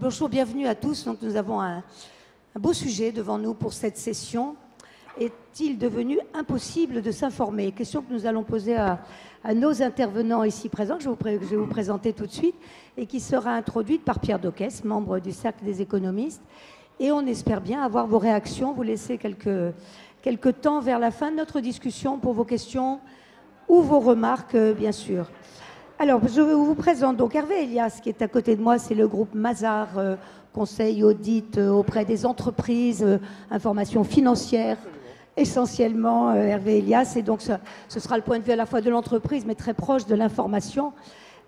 Bonjour, bienvenue à tous. Donc, nous avons un, beau sujet devant nous pour cette session. Est-il devenu impossible de s'informer? Question que nous allons poser à, nos intervenants ici présents, que je vais vous présenter tout de suite, et qui sera introduite par Pierre Doquès, membre du Cercle des économistes. Et on espère bien avoir vos réactions, vous laisser quelques, quelques temps vers la fin de notre discussion pour vos questions ou vos remarques, euh, bien sûr. Alors, je vous présente donc Hervé Elias, qui est à côté de moi, c'est le groupe Mazar, euh, conseil audit euh, auprès des entreprises, euh, information financière, essentiellement Hervé Elias. Et donc, ce sera le point de vue à la fois de l'entreprise, mais très proche de l'information.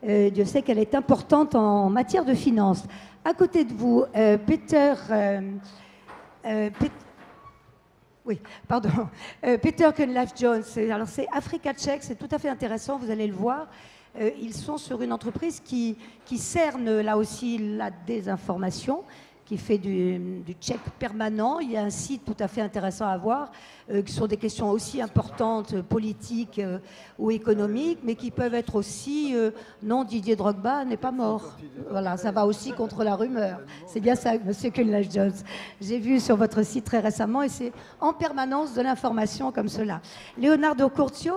Dieu sait qu'elle est importante en matière de finances. À côté de vous, Peter. Pet- oui, pardon. Peter Kenlaf Jones. Alors, c'est Africa Check, c'est tout à fait intéressant, vous allez le voir. Euh, ils sont sur une entreprise qui, qui cerne là aussi la désinformation, qui fait du, check permanent. Il y a un site tout à fait intéressant à voir, euh, qui des questions aussi importantes, politiques euh, ou économiques, mais qui peuvent être aussi euh, non, Didier Drogba n'est pas mort. Voilà, ça va aussi contre la rumeur. C'est bien ça, Monsieur Kunlach Jones. J'ai vu sur votre site très récemment et c'est en permanence de l'information comme cela. Leonardo Curcio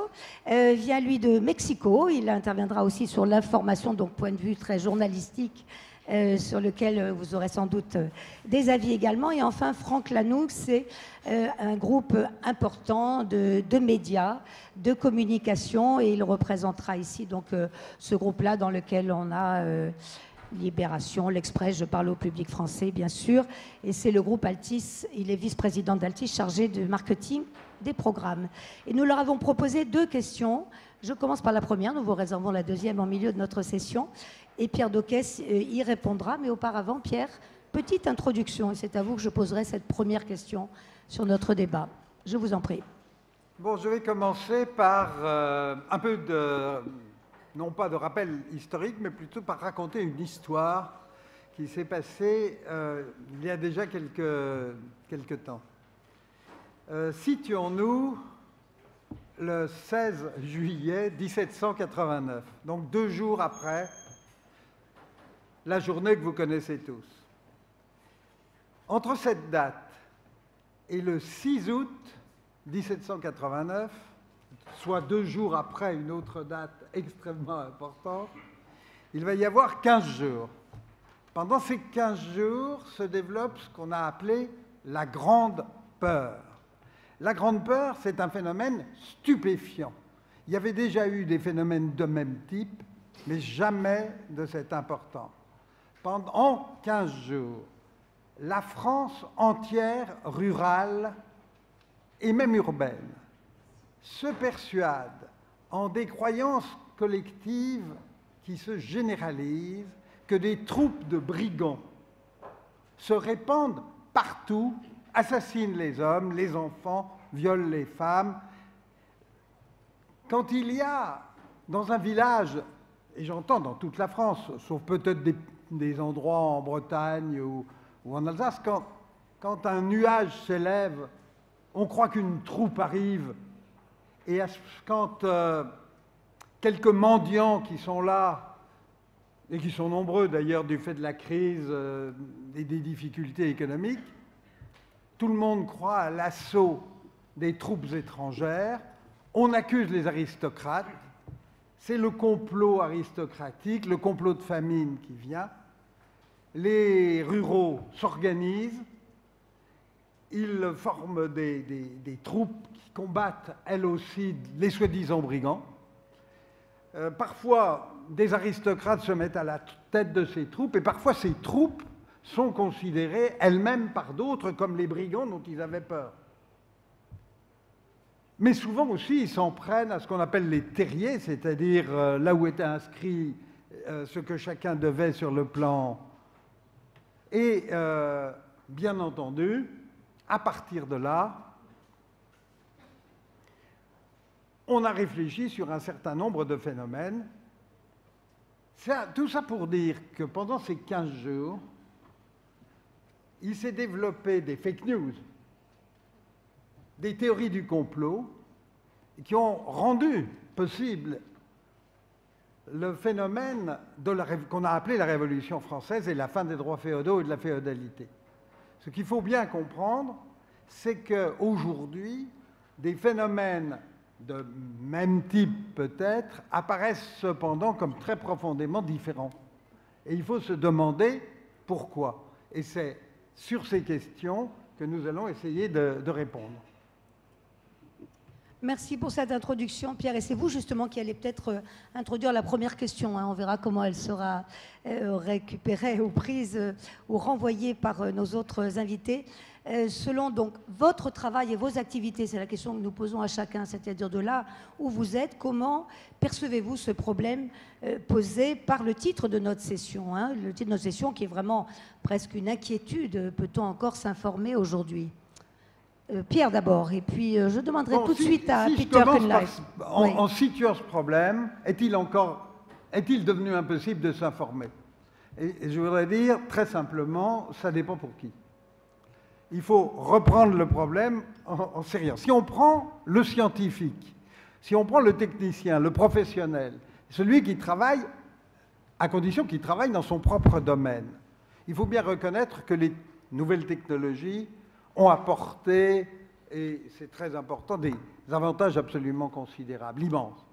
euh, vient lui de Mexico. Il interviendra aussi sur l'information, donc point de vue très journalistique. Euh, sur lequel euh, vous aurez sans doute euh, des avis également. Et enfin, Franck Lanoux, c'est un groupe important de, de médias, de communication, et il représentera ici donc ce groupe-là dans lequel on a Libération, l'Express, je parle au public français bien sûr, et c'est le groupe Altis, il est vice-président d'Altis chargé du marketing des programmes. Et nous leur avons proposé deux questions. Je commence par la première, nous vous réservons la deuxième en milieu de notre session, et Pierre Doquès euh, y répondra, mais auparavant, Pierre, petite introduction, et c'est à vous que je poserai cette première question sur notre débat. Je vous en prie. Bon, je vais commencer par euh, un peu de, non pas de rappel historique, mais plutôt par raconter une histoire qui s'est passée euh, il y a déjà quelques, temps. Euh, Situons-nous le 16 juillet 1789, donc deux jours après la journée que vous connaissez tous. Entre cette date et le 6 août 1789, soit deux jours après une autre date extrêmement importante, il va y avoir 15 jours. Pendant ces 15 jours se développe ce qu'on a appelé la grande peur. La grande peur, c'est un phénomène stupéfiant. Il y avait déjà eu des phénomènes de même type, mais jamais de cette importance. Pendant 15 jours, la France entière, rurale et même urbaine, se persuade en des croyances collectives qui se généralisent que des troupes de brigands se répandent partout, assassinent les hommes, les enfants, violent les femmes. Quand il y a dans un village, et j'entends dans toute la France, sauf peut-être des, endroits en Bretagne ou, en Alsace, quand, un nuage s'élève, on croit qu'une troupe arrive, et quand euh, quelques mendiants qui sont là, et qui sont nombreux d'ailleurs du fait de la crise euh, et des difficultés économiques, tout le monde croit à l'assaut des troupes étrangères, on accuse les aristocrates, c'est le complot aristocratique, le complot de famine qui vient, les ruraux s'organisent, ils forment des, troupes qui combattent elles aussi les soi-disant brigands. Euh, parfois, des aristocrates se mettent à la tête de ces troupes, et parfois ces troupes sont considérées elles-mêmes par d'autres comme les brigands dont ils avaient peur. Mais souvent aussi, ils s'en prennent à ce qu'on appelle les terriers, c'est-à-dire euh, là où était inscrit euh, ce que chacun devait sur le plan. Et bien entendu, à partir de là, on a réfléchi sur un certain nombre de phénomènes. Tout ça pour dire que pendant ces 15 jours, il s'est développé des fake news, des théories du complot, qui ont rendu possible le phénomène qu'on a appelé la Révolution française et la fin des droits féodaux et de la féodalité. Ce qu'il faut bien comprendre, c'est qu'aujourd'hui, des phénomènes de même type peut-être apparaissent cependant comme très profondément différents. Et il faut se demander pourquoi. Et c'est sur ces questions que nous allons essayer de, répondre. Merci pour cette introduction, Pierre. Et c'est vous justement qui allez peut-être euh, introduire la première question. Hein. On verra comment elle sera euh, récupérée ou prise euh, ou renvoyée par nos autres invités. Selon donc votre travail et vos activités, c'est la question que nous posons à chacun, c'est-à-dire de là où vous êtes, comment percevez-vous ce problème posé par le titre de notre session hein, Le titre de notre session qui est vraiment presque une inquiétude, peut-on encore s'informer aujourd'hui? Euh, Pierre d'abord, et puis je demanderai tout de suite à Peter en, en, situant ce problème, est-il encore, est-il devenu impossible de s'informer? Et je voudrais dire très simplement, ça dépend pour qui. Il faut reprendre le problème en, sérieux. Si on prend le scientifique, si on prend le technicien, le professionnel, celui qui travaille, à condition qu'il travaille dans son propre domaine, il faut bien reconnaître que les nouvelles technologies ont apporté, et c'est très important, des avantages absolument considérables, immenses.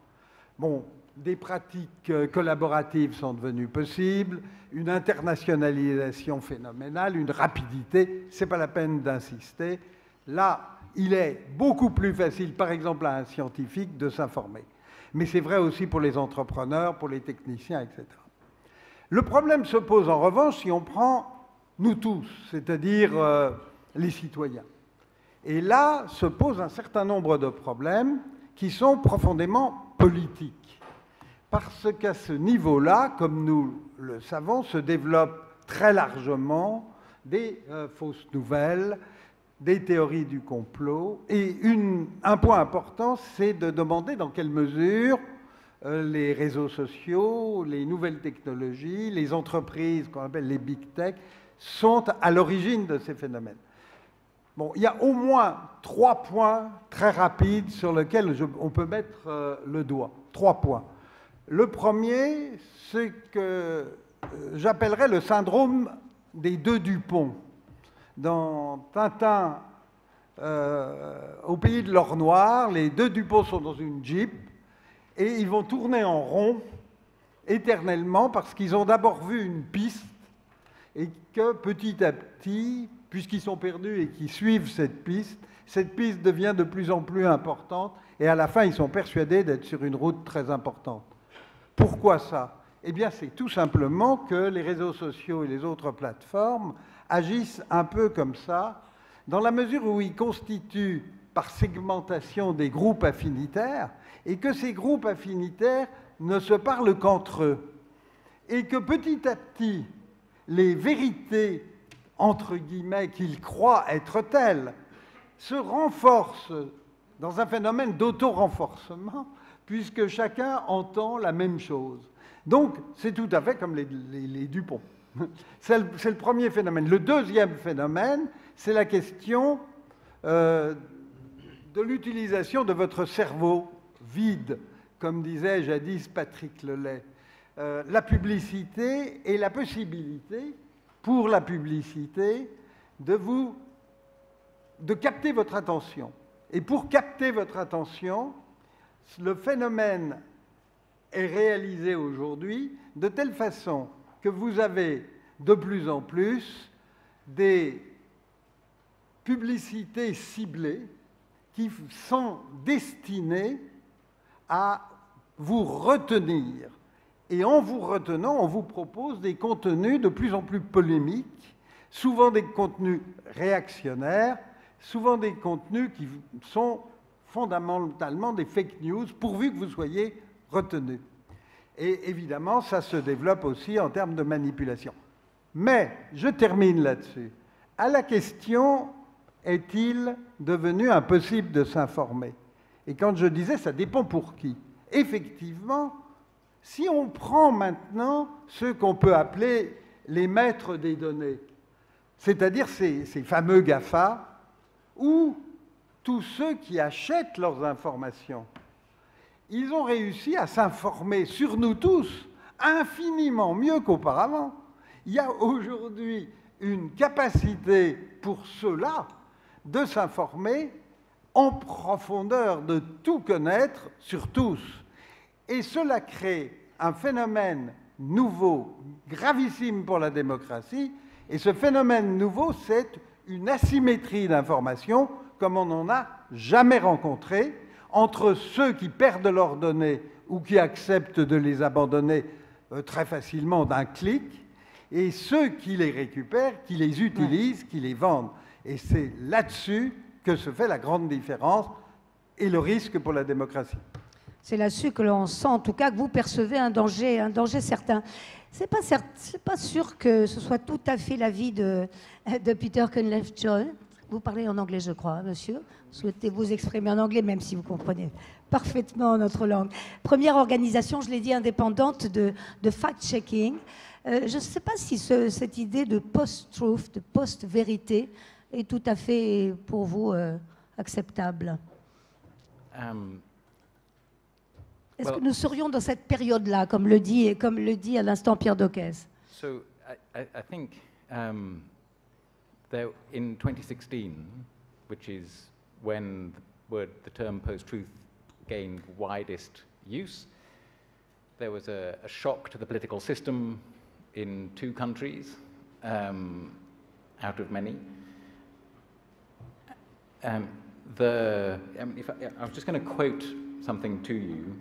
Bon, des pratiques euh, collaboratives sont devenues possibles, une internationalisation phénoménale, une rapidité, ce n'est pas la peine d'insister. Là, il est beaucoup plus facile, par exemple, à un scientifique de s'informer. Mais c'est vrai aussi pour les entrepreneurs, pour les techniciens, etc. Le problème se pose en revanche si on prend nous tous, c'est-à-dire euh, les citoyens. Et là se pose un certain nombre de problèmes qui sont profondément politiques parce qu'à ce niveau-là, comme nous le savons, se développent très largement des euh, fausses nouvelles, des théories du complot. Et un point important, c'est de demander dans quelle mesure euh, les réseaux sociaux, les nouvelles technologies, les entreprises qu'on appelle les big tech, sont à l'origine de ces phénomènes. Il y a au moins trois points très rapides sur lesquels on peut mettre euh, le doigt. Trois points. Le premier, c'est que euh, j'appellerais le syndrome des deux Dupont. Dans Tintin, euh, au pays de l'or noir, les deux Dupont sont dans une Jeep et ils vont tourner en rond éternellement parce qu'ils ont d'abord vu une piste et que petit à petit, puisqu'ils sont perdus et qu'ils suivent cette piste, cette piste devient de plus en plus importante et à la fin, ils sont persuadés d'être sur une route très importante. Pourquoi ça? Eh bien, c'est tout simplement que les réseaux sociaux et les autres plateformes agissent un peu comme ça, dans la mesure où ils constituent par segmentation des groupes affinitaires, et que ces groupes affinitaires ne se parlent qu'entre eux, et que petit à petit, les vérités, entre guillemets, qu'ils croient être telles, se renforcent dans un phénomène d'auto-renforcement puisque chacun entend la même chose. Donc, c'est tout à fait comme les, Dupont. C'est le, premier phénomène. Le deuxième phénomène, c'est la question euh, de l'utilisation de votre cerveau vide, comme disait jadis Patrick Lelay. Euh, la publicité et la possibilité, pour la publicité, de vous de capter votre attention. Et pour capter votre attention, le phénomène est réalisé aujourd'hui de telle façon que vous avez de plus en plus des publicités ciblées qui sont destinées à vous retenir. Et en vous retenant, on vous propose des contenus de plus en plus polémiques, souvent des contenus réactionnaires, souvent des contenus qui sont fondamentalement des fake news, pourvu que vous soyez retenu. Et évidemment, ça se développe aussi en termes de manipulation. Mais, je termine là-dessus. À la question, est-il devenu impossible de s'informer? Et quand je disais, ça dépend pour qui. Effectivement, si on prend maintenant ceux qu'on peut appeler les maîtres des données, c'est-à-dire ces, fameux GAFA, ou tous ceux qui achètent leurs informations, ils ont réussi à s'informer sur nous tous infiniment mieux qu'auparavant. Il y a aujourd'hui une capacité pour ceux-là de s'informer en profondeur, de tout connaître sur tous. Et cela crée un phénomène nouveau, gravissime pour la démocratie. Et ce phénomène nouveau, c'est une asymétrie d'information comme on n'en a jamais rencontré entre ceux qui perdent leurs données ou qui acceptent de les abandonner euh, très facilement d'un clic, et ceux qui les récupèrent, qui les utilisent, qui les vendent. Et c'est là-dessus que se fait la grande différence et le risque pour la démocratie. C'est là-dessus que l'on sent, en tout cas, que vous percevez un danger, un danger certain. C'est pas, pas sûr que ce soit tout à fait l'avis de, Peter Kunlef-John. Vous parlez en anglais, je crois, hein, monsieur. Souhaitez vous exprimer en anglais, même si vous comprenez parfaitement notre langue. Première organisation, je l'ai dit, indépendante de, fact-checking. Euh, je ne sais pas si cette idée de post-truth, de post-vérité, est tout à fait pour vous euh, acceptable. Um, Est-ce que nous serions dans cette période-là, comme le dit, comme le dit à l'instant Pierre Doquez So I, I think um, there, in 2016, which is when the, word, the term post-truth gained widest use, there was a, a, shock to the political system in two countries um, out of many. Um, the, um, if I, I, was just going to quote something to you,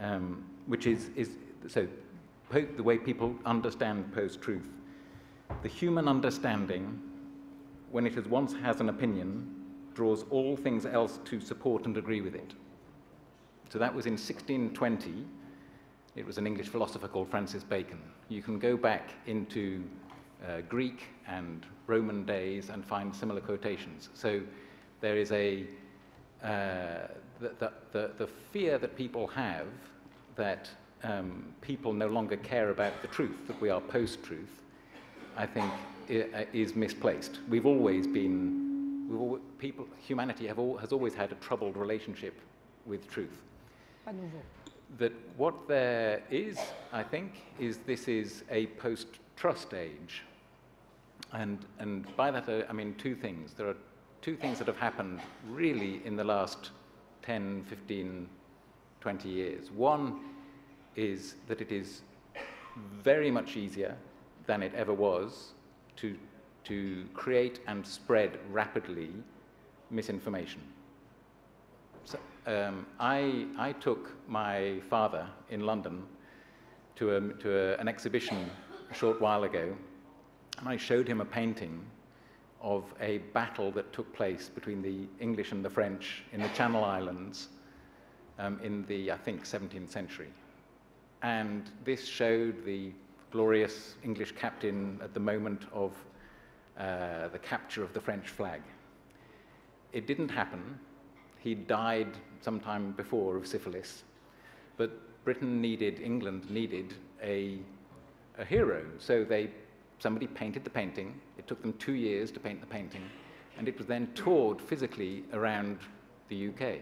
um, which is, is so the way people understand post-truth. The human understanding, when it has once has an opinion, draws all things else to support and agree with it. So that was in 1620. It was an English philosopher called Francis Bacon. You can go back into uh, Greek and Roman days and find similar quotations. So there is a uh, the, the, the, fear that people have that um, people no longer care about the truth, that we are post-truth, I think uh, is misplaced. We've always been, we've always, people, humanity all, has always had a troubled relationship with truth. That what there is, I think, is this is a post-trust age. And, and by that, uh, I mean two things. There are two things that have happened really in the last 10, 15, 20 years. One is that it is very much easier than it ever was to, to create and spread rapidly misinformation. So, um, I, I took my father in London to, a, to a, an exhibition a short while ago and I showed him a painting of a battle that took place between the English and the French in the Channel Islands um, in the, I think, 17th century. And this showed the glorious English captain at the moment of uh, the capture of the French flag. It didn't happen. He died sometime before of syphilis. But Britain needed, England needed a, a hero. So they somebody painted the painting. It took them two years to paint the painting, and it was then toured physically around the UK.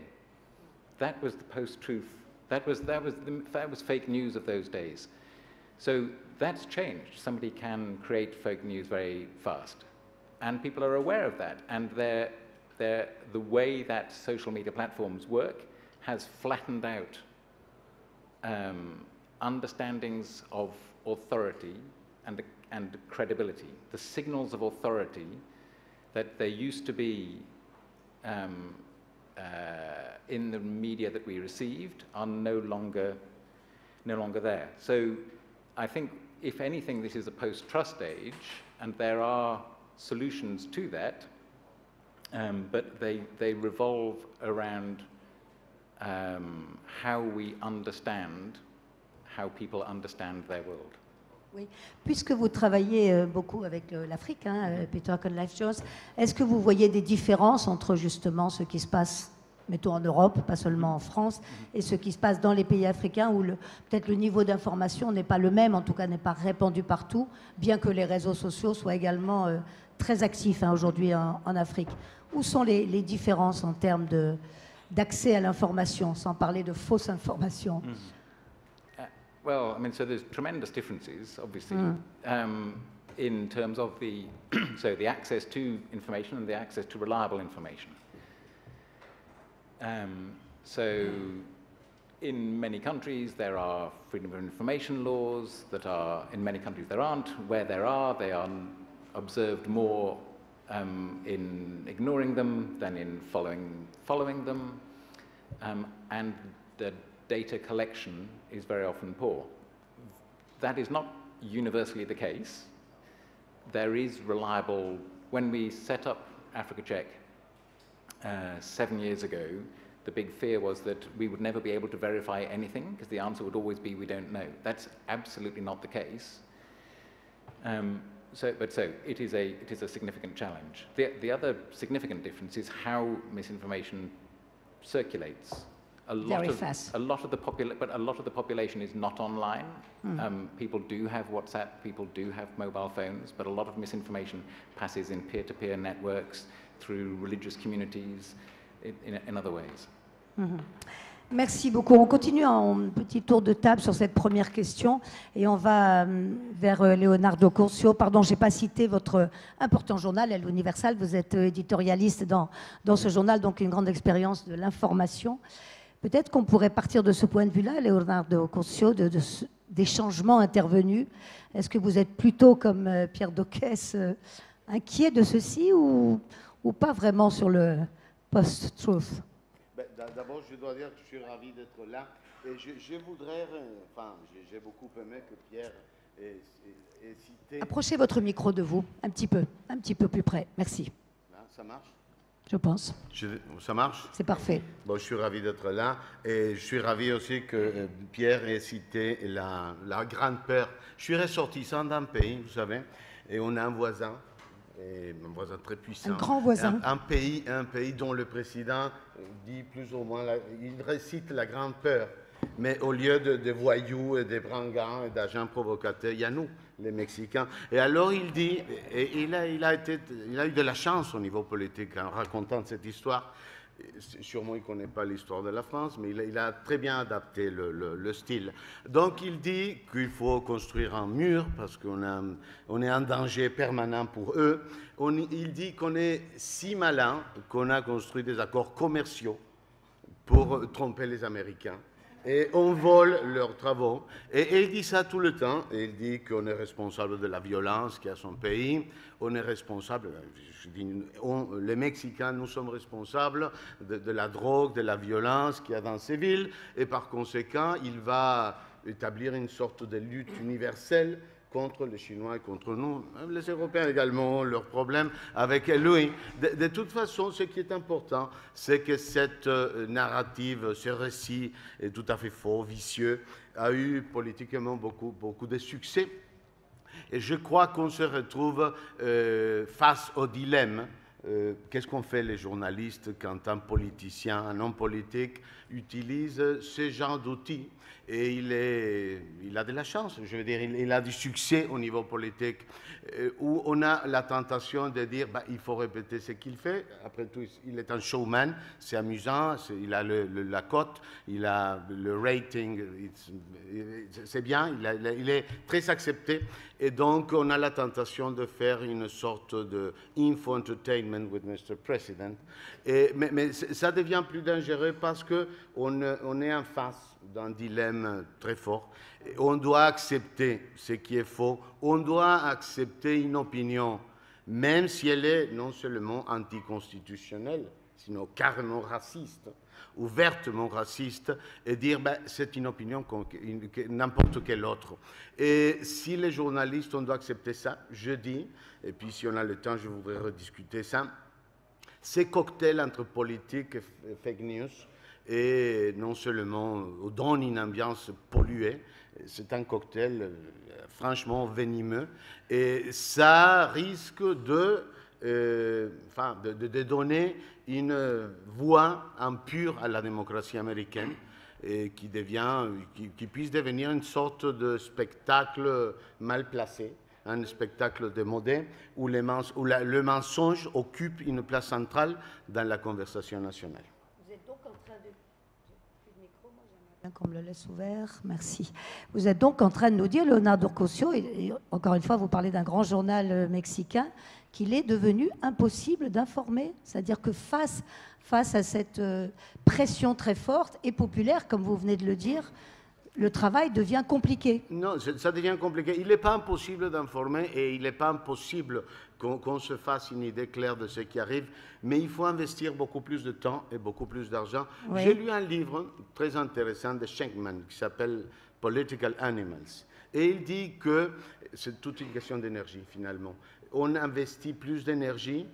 That was the post-truth. That was, that, was the, that was fake news of those days. So that's changed. Somebody can create fake news very fast. And people are aware of that. And they're, they're, the way that social media platforms work has flattened out um, understandings of authority and and credibility, the signals of authority that there used to be um, in the media that we received are no longer, no longer there. So I think, if anything, this is a post-trust age, and there are solutions to that, um, but they, they revolve around um, how we understand how people understand their world. Oui. Puisque vous travaillez euh, beaucoup avec l'Afrique, hein, euh, Peter Conlife Jones, est-ce que vous voyez des différences entre justement ce qui se passe, mettons en Europe, pas seulement en France, et ce qui se passe dans les pays africains où peut-être le niveau d'information n'est pas le même, en tout cas n'est pas répandu partout, bien que les réseaux sociaux soient également euh, très actifs hein, aujourd'hui en, Afrique? Où sont les, différences en termes d'accès à l'information, sans parler de fausses informations. Uh, well, I mean, so there's tremendous differences, obviously, um, in terms of the so the access to information and the access to reliable information. Um, so, in many countries, there are freedom of information laws that are, in many countries, there aren't. Where there are, they are observed more um, in ignoring them than in following, following them. Um, and the data collection is very often poor. That is not universally the case. There is reliable, when we set up Africa Check uh, seven years ago, the big fear was that we would never be able to verify anything because the answer would always be we don't know. That's absolutely not the case. Um, so, but so it is a it is a significant challenge. The the other significant difference is how misinformation circulates. A lot Very of fast. a lot of the popula- but a lot of the population is not online. Um, people do have WhatsApp, people do have mobile phones, but a lot of misinformation passes in peer-to-peer networks, through religious communities, in, in, other ways. Merci beaucoup. On continue en petit tour de table sur cette première question et on va euh, vers euh, Leonardo Curcio. Pardon, je n'ai pas cité votre important journal, El Universal. Vous êtes euh, éditorialiste dans, dans ce journal, donc une grande expérience de l'information. Peut-être qu'on pourrait partir de ce point de vue-là, Leonardo Curcio, de, de ce- des changements intervenus. Est-ce que vous êtes plutôt, comme euh, Pierre Doquès, euh, inquiet de ceci ou, ou pas vraiment sur le post-truth? Ben, d'a- D'abord, je dois dire que je suis ravi d'être là. Et je, je voudrais, euh, enfin, j'ai- beaucoup aimé que Pierre ait, ait- ait cité. Approchez votre micro de vous, un petit peu, un petit peu plus près. Merci, Là, ça marche? Je pense. Je- Ça marche? C'est parfait. Bon, je suis ravi d'être là. Et je suis ravi aussi que euh, Pierre ait cité la, la grande peur. Je suis ressortissant d'un pays, vous savez, et on a un voisin. Et un voisin très puissant. Un grand voisin. Un, un pays, un pays dont le président dit plus ou moins, la- il récite la grande peur. Mais au lieu de, de voyous et de brigands et d'agents provocateurs, il y a nous, les Mexicains. Et alors il dit, et il a, il a, été, il a eu de la chance au niveau politique en racontant cette histoire. Sûrement, il ne connaît pas l'histoire de la France, mais il a, très bien adapté le, le- le style. Donc, il dit qu'il faut construire un mur parce qu'on on est en danger permanent pour eux. Il dit qu'on est si malin qu'on a construit des accords commerciaux pour tromper les Américains. Et on vole leurs travaux. Et, il dit ça tout le temps. Il dit qu'on est responsable de la violence qu'il y a son pays. On est responsable, les Mexicains, nous sommes responsables de, de la drogue, de la violence qu'il y a dans ces villes. Et par conséquent, il va établir une sorte de lutte universelle contre les Chinois et contre nous. Les Européens également ont leurs problèmes avec lui. De, de toute façon, ce qui est important, c'est que cette euh, narrative, ce récit est tout à fait faux, vicieux, a eu politiquement beaucoup, beaucoup de succès. Et je crois qu'on se retrouve euh, face au dilemme. Euh, Qu'est-ce qu'on fait les journalistes quand un politicien, un homme politique utilise ce genre d'outils et il, a de la chance, je veux dire, il, a du succès au niveau politique, euh, où on a la tentation de dire bah, il faut répéter ce qu'il fait. Après tout, il est un showman, c'est amusant, il a la cote, il a le rating, c'est bien, il, est très accepté. Et donc, on a la tentation de faire une sorte de info entertainment with Mr. President. Mais ça devient plus dangereux parce qu'on on est en face d'un dilemme très fort. On doit accepter ce qui est faux. On doit accepter une opinion, même si elle est non seulement anticonstitutionnelle, sinon carrément raciste, ouvertement raciste, et dire ben, c'est une opinion que n'importe quelle autre. Et si les journalistes, on doit accepter ça, je dis, et puis si on a le temps, je voudrais rediscuter ça, ces cocktails entre politique et fake news, et non seulement euh, donne une ambiance polluée, c'est un cocktail euh, franchement venimeux, et ça risque de, euh, enfin, de, de- de donner une voix impure à la démocratie américaine qui, devient, qui, puisse devenir une sorte de spectacle mal placé, un spectacle démodé où, les mens- où la- le mensonge occupe une place centrale dans la conversation nationale. Vous êtes donc en le laisse ouvert. Merci. Vous êtes donc en train de nous dire, Leonardo Cosio, et, encore une fois, vous parlez d'un grand journal euh, mexicain, qu'il est devenu impossible d'informer. C'est-à-dire que face, face à cette euh, pression très forte et populaire, comme vous venez de le dire, le travail devient compliqué. Non, ça devient compliqué. Il n'est pas impossible d'informer et il n'est pas impossible qu'on se fasse une idée claire de ce qui arrive, mais il faut investir beaucoup plus de temps et beaucoup plus d'argent. J'ai lu un livre très intéressant de Schenkman qui s'appelle Political Animals. Et il dit que c'est toute une question d'énergie finalement. On investit plus d'énergie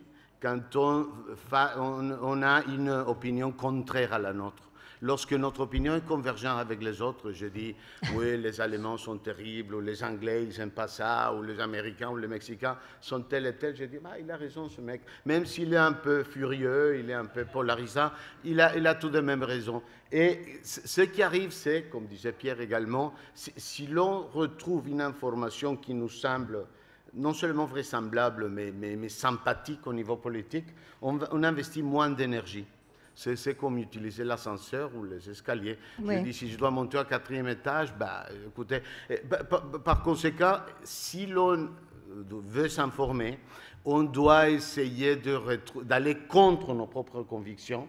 quand on, on a une opinion contraire à la nôtre. Lorsque notre opinion est convergente avec les autres, je dis oui, les Allemands sont terribles, ou les Anglais, ils n'aiment pas ça, ou les Américains ou les Mexicains sont tels et tels. Je dis, bah, il a raison ce mec. Même s'il est un peu furieux, il est un peu polarisant, il a, il a tout de même raison. Et ce qui arrive, c'est, comme disait Pierre également, si, l'on retrouve une information qui nous semble non seulement vraisemblable, mais, sympathique au niveau politique, on investit moins d'énergie c'est comme utiliser l'ascenseur ou les escaliers. Je dis, si je dois monter au quatrième étage, bah, écoutez, eh, bah, par, conséquent, si l'on veut s'informer, on doit essayer d'aller contre nos propres convictions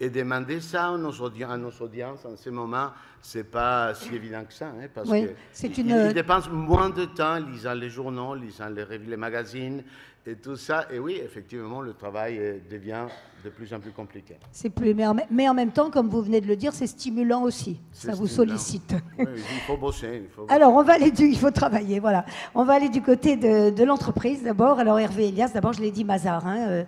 et demander ça à nos, audiences, en ce moment, ce n'est pas si évident que ça, hein, parce qu'ils une... dépensent moins de temps lisant les journaux, lisant les, les magazines, et tout ça. Et oui, effectivement, le travail devient de plus en plus compliqué. C'est plus, mais en, même temps, comme vous venez de le dire, c'est stimulant aussi. Ça vous sollicite. Oui, il faut bosser. Alors, on va aller du, il faut travailler, voilà. On va aller du côté de, l'entreprise d'abord. Alors, Hervé Elias, d'abord, je l'ai dit, Mazar, hein, euh,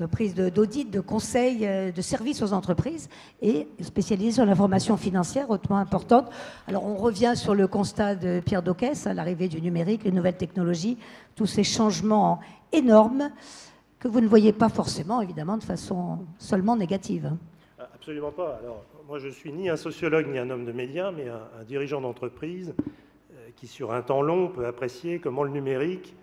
entreprise d'audit, de, conseil, euh, de services aux entreprises et spécialisée sur l'information financière hautement importante. Alors, on revient sur le constat de Pierre Doquès, l'arrivée du numérique, les nouvelles technologies, tous ces changements énorme que vous ne voyez pas forcément, évidemment, de façon seulement négative. Absolument pas. Alors, moi, je suis ni un sociologue ni un homme de médias, mais un, dirigeant d'entreprise euh, qui, sur un temps long, peut apprécier comment le numérique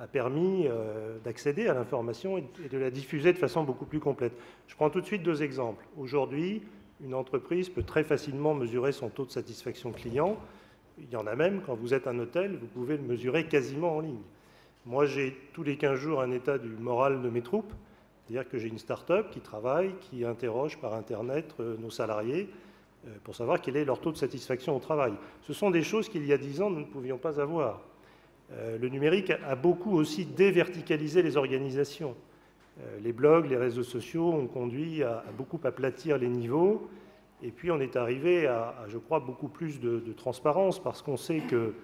a permis euh, d'accéder à l'information et de la diffuser de façon beaucoup plus complète. Je prends tout de suite deux exemples. Aujourd'hui, une entreprise peut très facilement mesurer son taux de satisfaction client. Il y en a même, quand vous êtes un hôtel, vous pouvez le mesurer quasiment en ligne. Moi, j'ai tous les 15 jours un état du moral de mes troupes, c'est-à-dire que j'ai une start-up qui travaille, qui interroge par Internet euh, nos salariés euh, pour savoir quel est leur taux de satisfaction au travail. Ce sont des choses qu'il y a 10 ans, nous ne pouvions pas avoir. Euh, le numérique a beaucoup aussi déverticalisé les organisations. Les blogs, les réseaux sociaux ont conduit à, beaucoup aplatir les niveaux. Et puis on est arrivé à, je crois, beaucoup plus de transparence parce qu'on sait que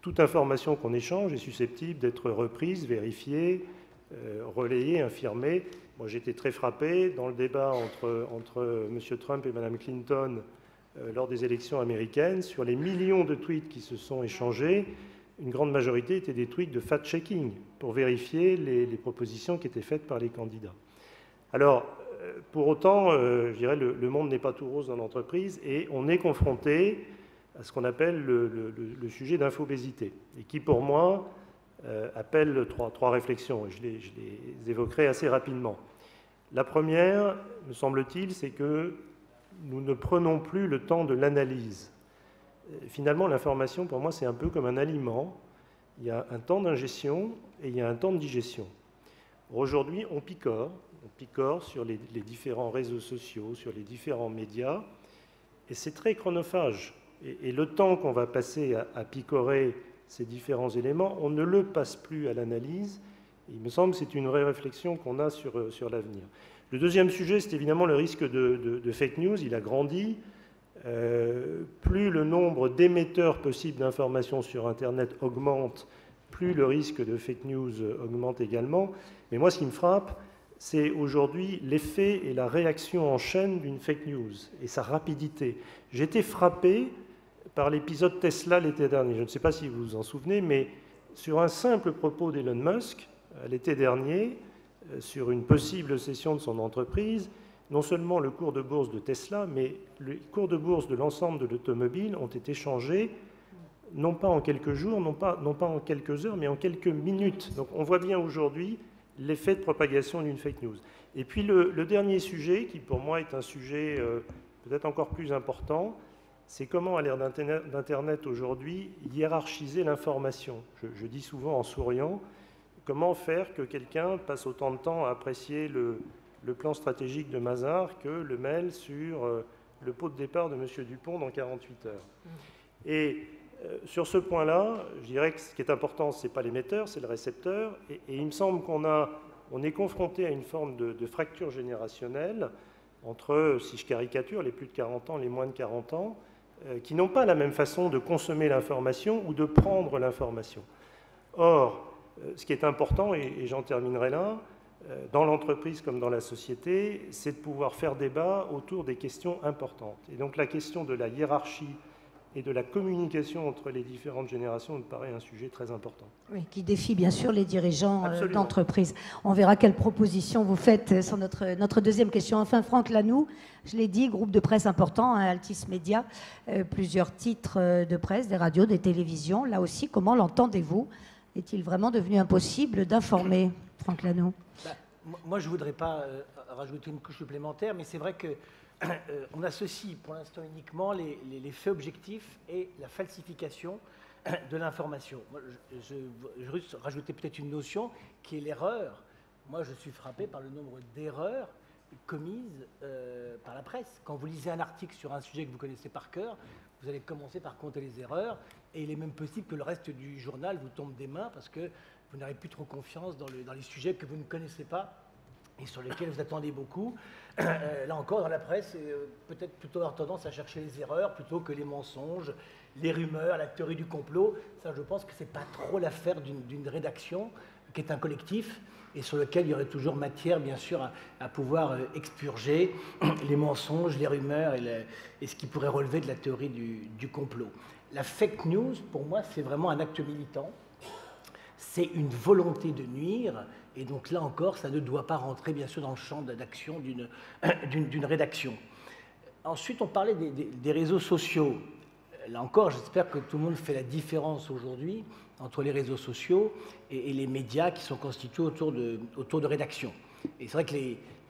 toute information qu'on échange est susceptible d'être reprise, vérifiée, euh, relayée, infirmée. Moi, j'étais très frappé dans le débat entre, M. Trump et Mme Clinton euh, lors des élections américaines, sur les millions de tweets qui se sont échangés, une grande majorité étaient des tweets de fact-checking pour vérifier les, propositions qui étaient faites par les candidats. Alors, euh, pour autant, je dirais, le, le monde n'est pas tout rose dans l'entreprise et on est confronté à ce qu'on appelle le, sujet d'infobésité, et qui pour moi euh, appelle trois, réflexions, et je les, évoquerai assez rapidement. La première, me semble-t-il, c'est que nous ne prenons plus le temps de l'analyse. Euh, finalement, l'information, pour moi, c'est un peu comme un aliment. Il y a un temps d'ingestion et il y a un temps de digestion. Aujourd'hui, on picore, on picore sur les, différents réseaux sociaux, sur les différents médias, et c'est très chronophage. Et, le temps qu'on va passer à, picorer ces différents éléments, on ne le passe plus à l'analyse. Il me semble que c'est une vraie réflexion qu'on a sur, euh, sur l'avenir. Le deuxième sujet, c'est évidemment le risque de, fake news. Il a grandi. Euh, plus le nombre d'émetteurs possibles d'informations sur Internet augmente, plus le risque de fake news augmente également. Mais moi, ce qui me frappe, c'est aujourd'hui l'effet et la réaction en chaîne d'une fake news et sa rapidité. J'ai été frappé par l'épisode Tesla l'été dernier. Je ne sais pas si vous vous en souvenez, mais sur un simple propos d'Elon Musk, euh, l'été dernier, euh, sur une possible cession de son entreprise, non seulement le cours de bourse de Tesla, mais le cours de bourse de l'ensemble de l'automobile ont été changés, non pas en quelques jours, non pas, non pas en quelques heures, mais en quelques minutes. Donc on voit bien aujourd'hui l'effet de propagation d'une fake news. Et puis le, dernier sujet, qui pour moi est un sujet... Euh, peut-être encore plus important, c'est comment, à l'ère d'Internet aujourd'hui, hiérarchiser l'information. Je, dis souvent en souriant, comment faire que quelqu'un passe autant de temps à apprécier le, plan stratégique de Mazar que le mail sur euh, le pot de départ de M. Dupont dans 48 heures. Mmh. Et euh, sur ce point-là, je dirais que ce qui est important, ce n'est pas l'émetteur, c'est le récepteur. Et, il me semble qu'on on est confronté à une forme de, de, fracture générationnelle entre, si je caricature, les plus de 40 ans, les moins de 40 ans, euh, qui n'ont pas la même façon de consommer l'information ou de prendre l'information. Or, euh, ce qui est important, et, j'en terminerai là, dans l'entreprise comme dans la société, c'est de pouvoir faire débat autour des questions importantes. Et donc la question de la hiérarchie et de la communication entre les différentes générations me paraît un sujet très important. Oui, qui défie bien sûr les dirigeants euh, d'entreprise. On verra quelles propositions vous faites sur notre, notre deuxième question. Enfin, Franck Lanoux, je l'ai dit, groupe de presse important, hein, Altis Média, euh, plusieurs titres euh, de presse, des radios, des télévisions. Là aussi, comment l'entendez-vous Est-il vraiment devenu impossible d'informer, Franck Lanoux bah, Moi, je ne voudrais pas rajouter une couche supplémentaire, mais c'est vrai que euh, associe pour l'instant uniquement les, faits objectifs et la falsification de l'information. Je, je, rajouter peut-être une notion qui est l'erreur. Moi, je suis frappé par le nombre d'erreurs commises euh, par la presse. Quand vous lisez un article sur un sujet que vous connaissez par cœur, vous allez commencer par compter les erreurs, et il est même possible que le reste du journal vous tombe des mains parce que vous n'avez plus trop confiance dans, les sujets que vous ne connaissez pas et sur lesquels vous attendez beaucoup. Euh, là encore, dans la presse, euh, peut-être plutôt avoir tendance à chercher les erreurs plutôt que les mensonges, les rumeurs, la théorie du complot. Ça, je pense que ce n'est pas trop l'affaire d'une rédaction qui est un collectif et sur lequel il y aurait toujours matière, bien sûr, à, pouvoir euh, expurger les mensonges, les rumeurs et, ce qui pourrait relever de la théorie du complot. La fake news, pour moi, c'est vraiment un acte militant. C'est une volonté de nuire et donc là encore, ça ne doit pas rentrer bien sûr dans le champ d'action d'une rédaction. Ensuite, on parlait des, réseaux sociaux. Là encore, j'espère que tout le monde fait la différence aujourd'hui entre les réseaux sociaux et, les médias qui sont constitués autour de, autour rédactions. Et c'est vrai que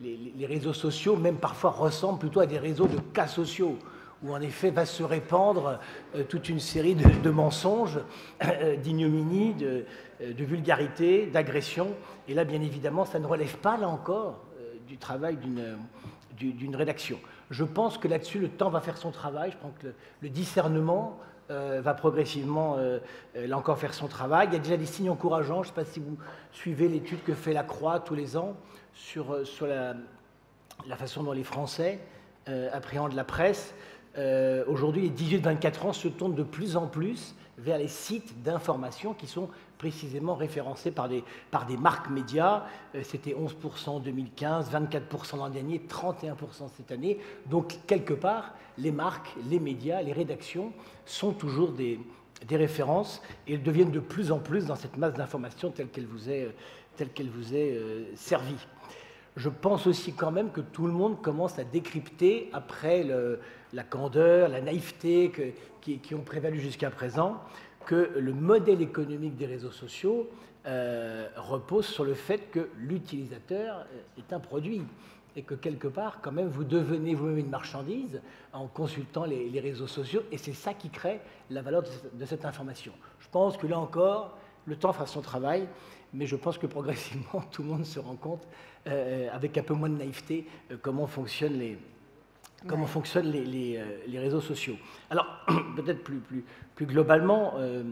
les, réseaux sociaux, même parfois, ressemblent plutôt à des réseaux de cas sociaux où en effet va se répandre euh, toute une série de, mensonges, euh, d'ignominies, de, euh, de, vulgarité, d'agression. Et là, bien évidemment, ça ne relève pas, là encore, du travail d'une rédaction. Je pense que là-dessus, le temps va faire son travail. Je pense que le, discernement va progressivement, là encore, faire son travail. Il y a déjà des signes encourageants. Je ne sais pas si vous suivez l'étude que fait la Croix tous les ans sur, la façon dont les Français appréhendent la presse. Euh, aujourd'hui, les 18-24 ans se tournent de plus en plus vers les sites d'information qui sont précisément référencés par des, par des marques médias. Euh, c'était 11% en 2015, 24% l'an dernier, 31% cette année. Donc, quelque part, les marques, les médias, les rédactions sont toujours des, des références et elles deviennent de plus en plus dans cette masse d'informations telle qu'elle vous est, telle qu'elle vous est euh, servie. Je pense aussi quand même que tout le monde commence à décrypter après le, la candeur, la naïveté qui, ont prévalu jusqu'à présent, que le modèle économique des réseaux sociaux euh, repose sur le fait que l'utilisateur est un produit et que quelque part, quand même, vous devenez vous-même une marchandise en consultant les, réseaux sociaux, et c'est ça qui crée la valeur de, cette information. Je pense que là encore, le temps fera son travail, mais je pense que progressivement, tout le monde se rend compte, euh, avec un peu moins de naïveté, euh, comment fonctionnent les, comment fonctionnent les, euh, les, réseaux sociaux? Alors, peut-être plus, plus, plus, globalement, euh,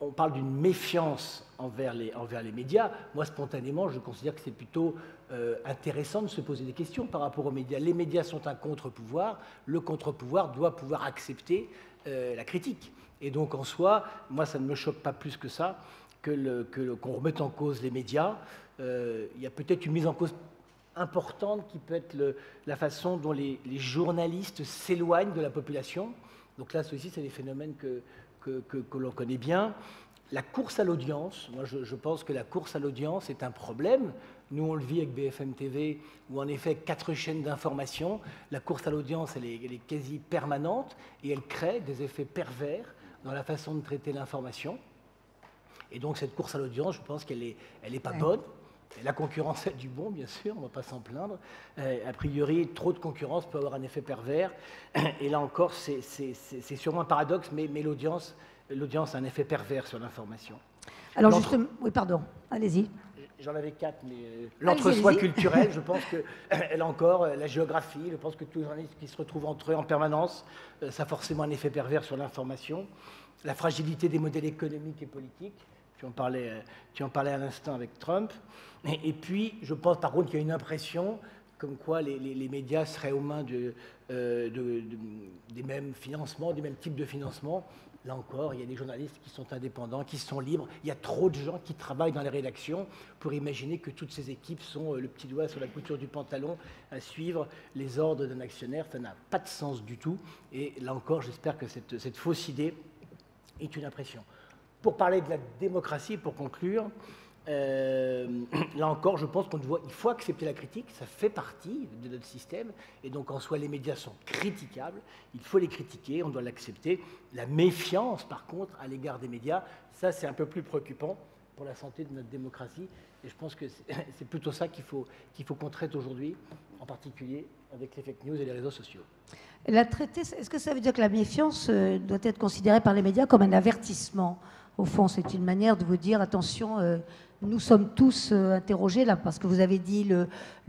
on parle d'une méfiance envers les, envers les médias. Moi, spontanément, je considère que c'est plutôt euh, intéressant de se poser des questions par rapport aux médias. Les médias sont un contre-pouvoir. Le contre-pouvoir doit pouvoir accepter la critique. Et donc, en soi, moi, ça ne me choque pas plus que ça que qu'on remette en cause les médias. il y a peut-être une mise en cause importante qui peut être la façon dont les, journalistes s'éloignent de la population. Donc là, ceci, c'est des phénomènes que, que, l'on connaît bien. La course à l'audience, moi je, pense que la course à l'audience est un problème. Nous, on le vit avec BFM TV, où en effet, quatre chaînes d'information, la course à l'audience, elle, elle, est quasi permanente et elle crée des effets pervers dans la façon de traiter l'information. Et donc cette course à l'audience, je pense qu'elle n'est elle est pas bonne. La concurrence a du bon, bien sûr, on ne va pas s'en plaindre. a priori, trop de concurrence peut avoir un effet pervers. Et là encore, c'est sûrement un paradoxe, mais, mais l'audience a un effet pervers sur l'information. Alors justement, oui, pardon, allez-y. J'en avais quatre, mais euh, l'entre-soi culturel, je pense que, elle encore, euh, la géographie, je pense que tous les journalistes qui se retrouvent entre eux en permanence, euh, ça a forcément un effet pervers sur l'information. La fragilité des modèles économiques et politiques, tu en parlais, à l'instant avec Trump. Et, puis, je pense par contre qu'il y a une impression comme quoi les, médias seraient aux mains de, des mêmes financements, des mêmes types de financements. Là encore, il y a des journalistes qui sont indépendants, qui sont libres. Il y a trop de gens qui travaillent dans les rédactions pour imaginer que toutes ces équipes sont euh, le petit doigt sur la couture du pantalon à suivre les ordres d'un actionnaire. Ça n'a pas de sens du tout. Et là encore, j'espère que cette fausse idée est une impression. Pour parler de la démocratie, pour conclure, euh, là encore, je pense qu'il faut accepter la critique, ça fait partie de notre système, et donc en soi, les médias sont critiquables, il faut les critiquer, on doit l'accepter. La méfiance, par contre, à l'égard des médias, ça c'est un peu plus préoccupant pour la santé de notre démocratie, et je pense que c'est plutôt ça qu'il faut, qu'il faut qu'on traite aujourd'hui, en particulier avec les fake news et les réseaux sociaux. La traiter, est-ce que ça veut dire que la méfiance euh, doit être considérée par les médias comme un avertissement? Au fond, c'est une manière de vous dire attention, euh, nous sommes tous euh, interrogés là, parce que vous avez dit le,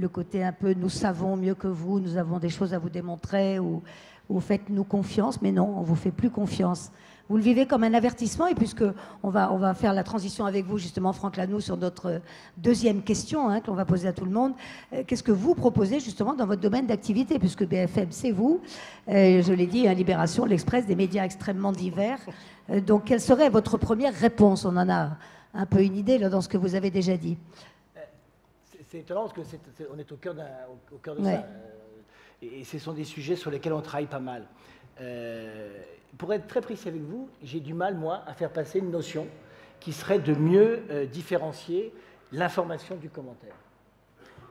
côté un peu nous savons mieux que vous, nous avons des choses à vous démontrer, ou, ou faites-nous confiance, mais non, on vous fait plus confiance. Vous le vivez comme un avertissement, et puisque on va, on va faire la transition avec vous, justement, Franck Lanoux, sur notre deuxième question hein, qu'on va poser à tout le monde, euh, qu'est-ce que vous proposez justement dans votre domaine d'activité, puisque BFM, c'est vous, euh, je l'ai dit, hein, Libération, l'Express, des médias extrêmement divers. donc, quelle serait votre première réponse? On en a un peu une idée là, dans ce que vous avez déjà dit. C'est étonnant parce qu'on est, au cœur, au cœur de ça. Euh, et, ce sont des sujets sur lesquels on travaille pas mal. Euh, pour être très précis avec vous, j'ai du mal, moi, à faire passer une notion qui serait de mieux euh, différencier l'information du commentaire.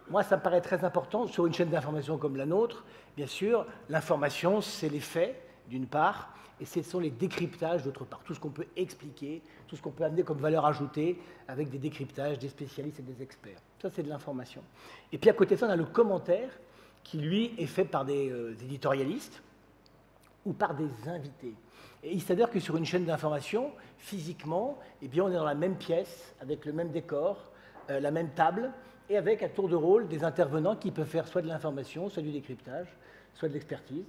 Moi, ça me paraît très important sur une chaîne d'information comme la nôtre. Bien sûr, l'information, c'est les faits, d'une part, et ce sont les décryptages d'autre part. Tout ce qu'on peut expliquer, tout ce qu'on peut amener comme valeur ajoutée avec des décryptages, des spécialistes et des experts. Ça, c'est de l'information. Et puis à côté de ça, on a le commentaire qui, lui, est fait par des euh, éditorialistes ou par des invités. Et il s'avère que sur une chaîne d'information, physiquement, eh bien, on est dans la même pièce, avec le même décor, euh, la même table, et avec à tour de rôle des intervenants qui peuvent faire soit de l'information, soit du décryptage, soit de l'expertise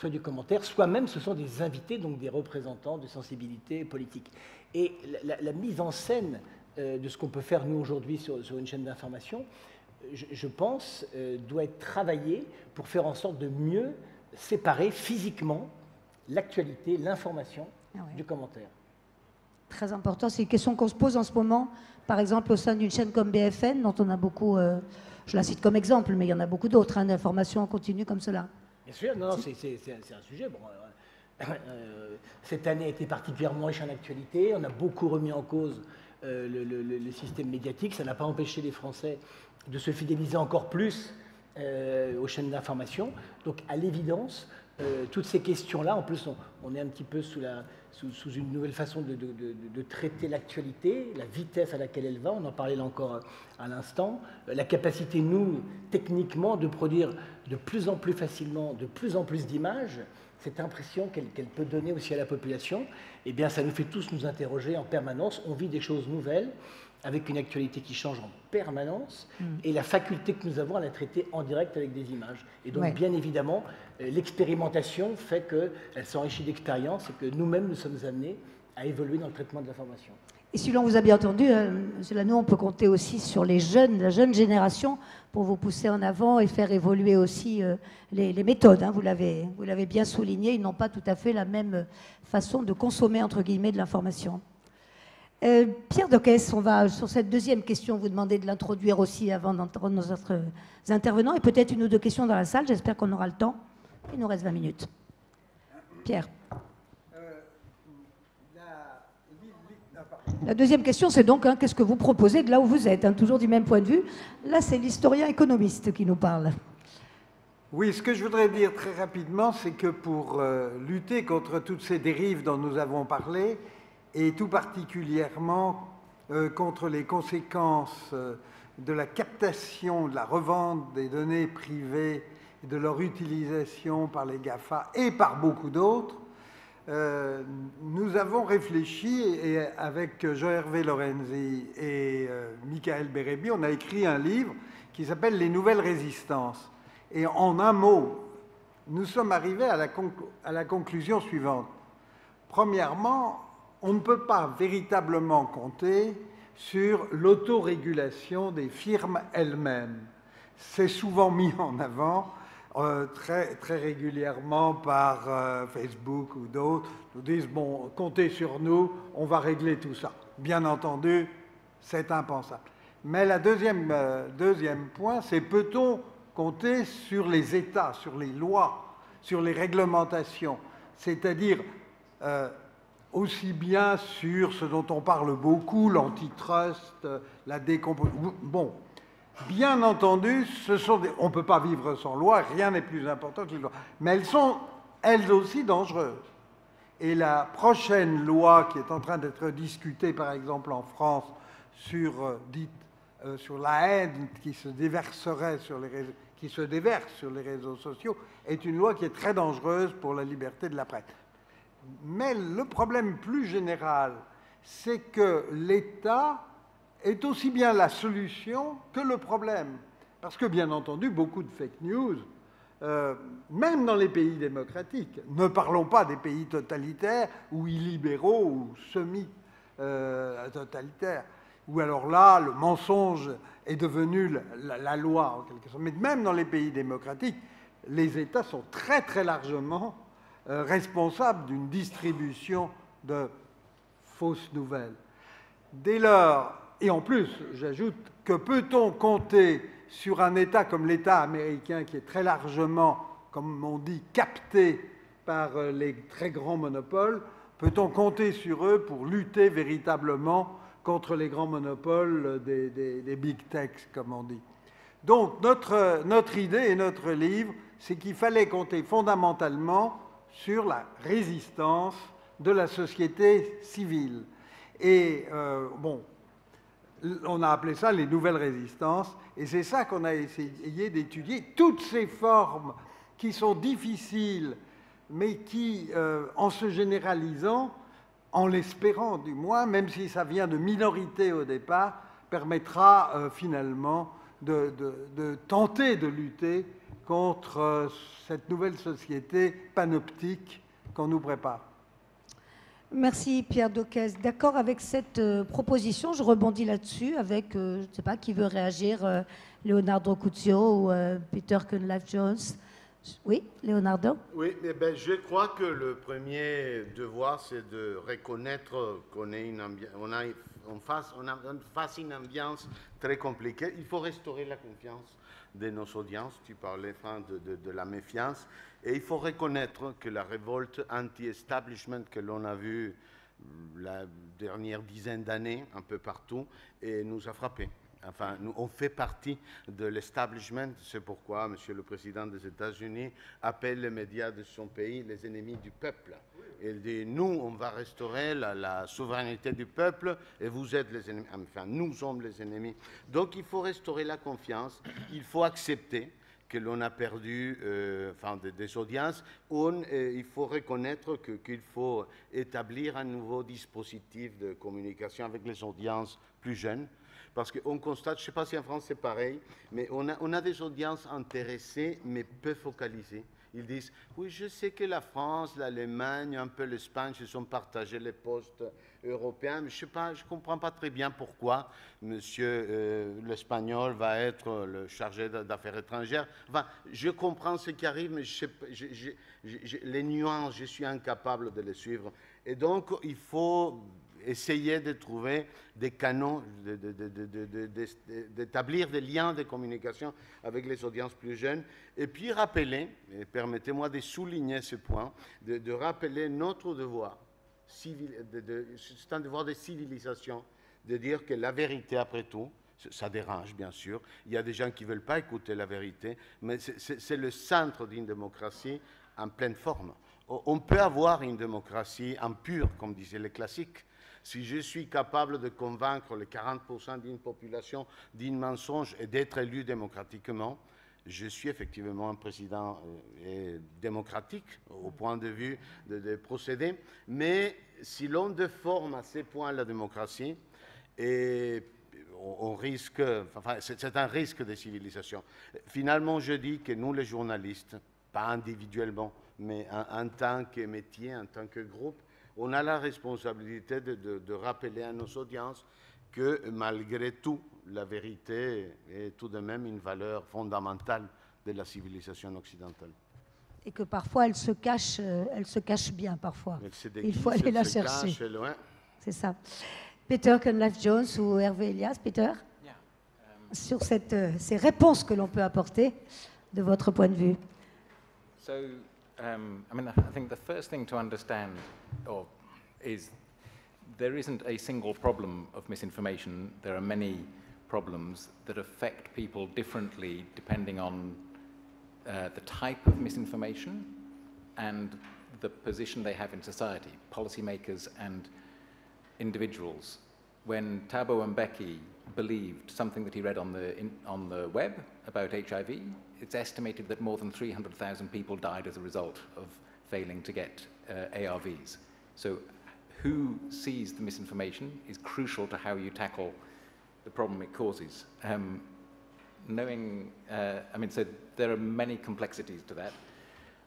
soit du commentaire, soit même ce sont des invités, donc des représentants de sensibilité politique. Et la, mise en scène euh, de ce qu'on peut faire nous aujourd'hui sur, une chaîne d'information, je, pense, euh, doit être travaillée pour faire en sorte de mieux séparer physiquement l'actualité, l'information ah du commentaire. Très important, c'est une question qu'on se pose en ce moment, par exemple au sein d'une chaîne comme BFN, dont on a beaucoup, euh, je la cite comme exemple, mais il y en a beaucoup d'autres, hein, d'informations en continu comme cela. Bien sûr, non, c'est un sujet. Bon, euh, euh, cette année a été particulièrement riche en actualité. On a beaucoup remis en cause le, système médiatique. Ça n'a pas empêché les Français de se fidéliser encore plus aux chaînes d'information. Donc, à l'évidence, toutes ces questions-là, en plus, on, est un petit peu sous, la, sous, une nouvelle façon de, de traiter l'actualité, la vitesse à laquelle elle va, on en parlait là encore à l'instant, la capacité, nous, techniquement, de produire de plus en plus facilement, de plus en plus d'images, cette impression qu'elle peut donner aussi à la population, eh bien, ça nous fait tous nous interroger en permanence. On vit des choses nouvelles avec une actualité qui change en permanence mm. et la faculté que nous avons à la traiter en direct avec des images. Et donc, bien évidemment, euh, l'expérimentation fait qu'elle s'enrichit d'expérience et que nous-mêmes, nous sommes amenés à évoluer dans le traitement de l'information. Et si l'on vous a bien entendu, euh, nous, on peut compter aussi sur les jeunes, la jeune génération, pour vous pousser en avant et faire évoluer aussi euh, les, méthodes. Hein. vous l'avez bien souligné, ils n'ont pas tout à fait la même façon de consommer, entre guillemets, de l'information. Euh, Pierre Doquès, on va sur cette deuxième question vous demander de l'introduire aussi avant d'entendre nos autres intervenants et peut-être une ou deux questions dans la salle. J'espère qu'on aura le temps. Il nous reste 20 minutes. Pierre. La deuxième question, c'est donc hein, qu'est-ce que vous proposez de là où vous êtes hein, Toujours du même point de vue. Là, c'est l'historien économiste qui nous parle. Oui, ce que je voudrais dire très rapidement, c'est que pour euh, lutter contre toutes ces dérives dont nous avons parlé, et tout particulièrement euh, contre les conséquences euh, de la captation, de la revente des données privées de leur utilisation par les GAFA et par beaucoup d'autres, euh, nous avons réfléchi et avec Jean-Hervé Lorenzi et Michael Bérébi, on a écrit un livre qui s'appelle Les nouvelles résistances. Et en un mot, nous sommes arrivés à la conclusion suivante. Premièrement, on ne peut pas véritablement compter sur l'autorégulation des firmes elles-mêmes. C'est souvent mis en avant euh, très, régulièrement par euh, Facebook ou d'autres, nous disent, bon, comptez sur nous, on va régler tout ça. Bien entendu, c'est impensable. Mais le deuxième, euh, deuxième point, c'est peut-on compter sur les États, sur les lois, sur les réglementations, c'est-à-dire aussi bien sur ce dont on parle beaucoup, l'antitrust, la décomposition. Bon, Bien entendu, on ne peut pas vivre sans loi, rien n'est plus important que les lois. Mais elles sont, elles aussi, dangereuses. Et la prochaine loi qui est en train d'être discutée, par exemple en France, sur, euh, euh, sur la haine qui se déverserait sur les qui se déverse sur les réseaux sociaux, est une loi qui est très dangereuse pour la liberté de la presse. Mais le problème plus général, c'est que l'État est aussi bien la solution que le problème. Parce que, bien entendu, beaucoup de fake news, euh, même dans les pays démocratiques, ne parlons pas des pays totalitaires ou illibéraux ou semi-totalitaires, où alors là, le mensonge est devenu la, loi, en quelque sorte. Mais même dans les pays démocratiques, les États sont très, très largement euh, responsables d'une distribution de fausses nouvelles. Dès lors, et en plus, j'ajoute que peut-on compter sur un État comme l'État américain qui est très largement, comme on dit, capté par euh, les très grands monopoles, peut-on compter sur eux pour lutter véritablement contre les grands monopoles des, big techs, comme on dit? Donc notre, notre idée et notre livre, c'est qu'il fallait compter fondamentalement sur la résistance de la société civile. Et euh, bon, on a appelé ça les nouvelles résistances, et c'est ça qu'on a essayé d'étudier, toutes ces formes qui sont difficiles, mais qui, euh, en se généralisant, en l'espérant du moins, même si ça vient de minorités au départ, permettra euh, finalement de, tenter de lutter contre euh, cette nouvelle société panoptique qu'on nous prépare. Merci Pierre Doquès. D'accord avec cette euh, proposition, je rebondis là-dessus avec, euh, je ne sais pas, qui veut réagir, Leonardo Cuzio ou Peter Kunlife-Jones. Oui, Leonardo? Oui, eh ben, je crois que le premier devoir, c'est de reconnaître qu'on est une on a, on face, on a face une ambiance très compliquée. Il faut restaurer la confiance de nos audiences. Tu parlais enfin, de, de la méfiance. Et il faut reconnaître que la révolte anti-establishment que l'on a vue la dernière dizaine d'années un peu partout et nous a frappés. Enfin, nous, on fait partie de l'establishment. C'est pourquoi Monsieur le Président des États-Unis appelle les médias de son pays les ennemis du peuple. Il dit nous, on va restaurer la, souveraineté du peuple et vous êtes les ennemis. Enfin, nous sommes les ennemis. Donc, il faut restaurer la confiance. Il faut accepter que l'on a perdu euh, enfin, des, audiences, euh, il faut reconnaître qu'il faut établir un nouveau dispositif de communication avec les audiences plus jeunes. Parce qu'on constate, je ne sais pas si en France c'est pareil, mais on a des audiences intéressées mais peu focalisées. Ils disent, oui, je sais que la France, l'Allemagne, un peu l'Espagne se sont partagés les postes européens, mais je ne comprends pas très bien pourquoi monsieur euh, l'Espagnol va être le chargé d'affaires étrangères. Enfin, je comprends ce qui arrive, mais les nuances, je suis incapable de les suivre. Et donc, il faut essayer de trouver des canaux, d'établir des liens de communication avec les audiences plus jeunes, et puis rappeler, et permettez-moi de souligner ce point, de, rappeler notre devoir, c'est un devoir de civilisation, de dire que la vérité, après tout, ça dérange, bien sûr. Il y a des gens qui ne veulent pas écouter la vérité, mais c'est le centre d'une démocratie en pleine forme. On peut avoir une démocratie en pure, comme disaient les classiques, Si je suis capable de convaincre les 40% d'une population d'un mensonge et d'être élu démocratiquement, je suis effectivement un président euh, démocratique au point de vue de, procéder. Mais si l'on déforme à ce point la démocratie, et on, risque, c'est un risque de civilisation. Finalement, je dis que nous, les journalistes, pas individuellement, mais en tant que métier, en tant que groupe, on a la responsabilité de, rappeler à nos audiences que malgré tout, la vérité est tout de même une valeur fondamentale de la civilisation occidentale. Et que parfois elle se cache, euh, elle se cache bien parfois. Il faut aller la chercher. C'est ça. Peter Conlife-Jones ou Hervé Elias, Peter? Um, Sur cette, euh, ces réponses que l'on peut apporter de votre point de vue. So, um, I mean, I think the first thing to understand or, is there isn't a single problem of misinformation. There are many problems that affect people differently depending on uh, the type of misinformation and the position they have in society, policymakers and individuals. When Thabo Mbeki believed something that he read on the, in, on the web about HIV, it's estimated that more than 300,000 people died as a result of failing to get uh, ARVs. So who sees the misinformation is crucial to how you tackle the problem it causes. Um, knowing, uh, I mean, so there are many complexities to that,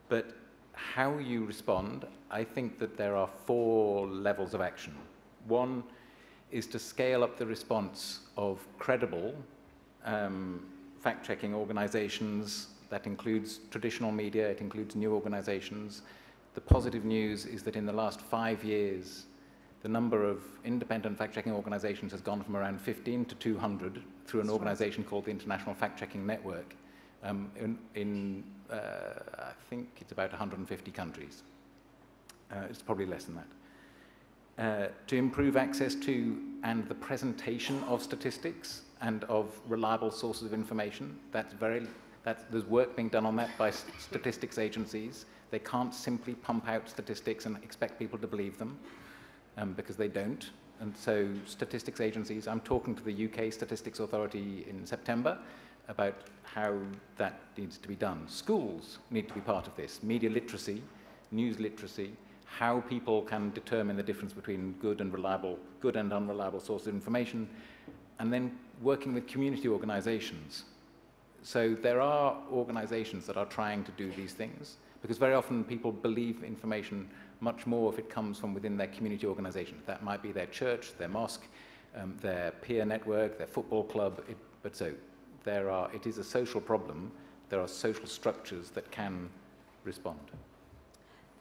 but how you respond, I think that there are four levels of action. One is to scale up the response of credible um, fact-checking organizations. That includes traditional media, it includes new organizations. The positive news is that in the last five years, the number of independent fact-checking organizations has gone from around 15 to 200 through an organization called the International Fact-Checking Network um, in, in uh, I think it's about 150 countries. Uh, it's probably less than that. Uh, to improve access to and the presentation of statistics and of reliable sources of information. That's very, that's, there's work being done on that by statistics agencies. They can't simply pump out statistics and expect people to believe them um, because they don't. And so statistics agencies, I'm talking to the UK Statistics Authority in September about how that needs to be done. Schools need to be part of this. Media literacy, news literacy, how people can determine the difference between good and reliable, good and unreliable sources of information, and then working with community organizations. So there are organizations that are trying to do these things because very often people believe information much more if it comes from within their community organization. That might be their church, their mosque, um, their peer network, their football club. It, but so there are, it is a social problem. There are social structures that can respond.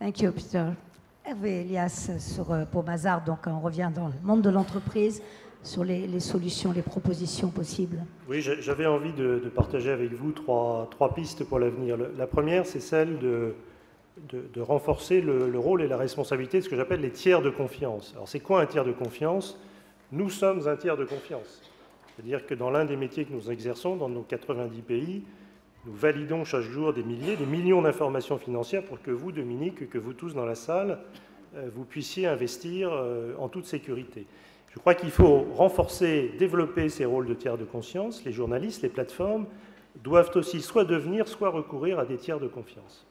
Thank you, Peter. Hervé Elias, sur, euh, pour Mazar, donc on revient dans le monde de l'entreprise sur les, solutions, les propositions possibles. Oui, j'avais envie de, partager avec vous trois, pistes pour l'avenir. La première, c'est celle de renforcer le, le, rôle et la responsabilité de ce que j'appelle les tiers de confiance. Alors c'est quoi un tiers de confiance? Nous sommes un tiers de confiance. C'est-à-dire que dans l'un des métiers que nous exerçons, dans nos 90 pays, nous validons chaque jour des milliers, des millions d'informations financières pour que vous, Dominique, que vous tous dans la salle, euh, vous puissiez investir euh, en toute sécurité. Je crois qu'il faut renforcer, développer ces rôles de tiers de conscience. Les journalistes, les plateformes doivent aussi soit devenir, soit recourir à des tiers de confiance.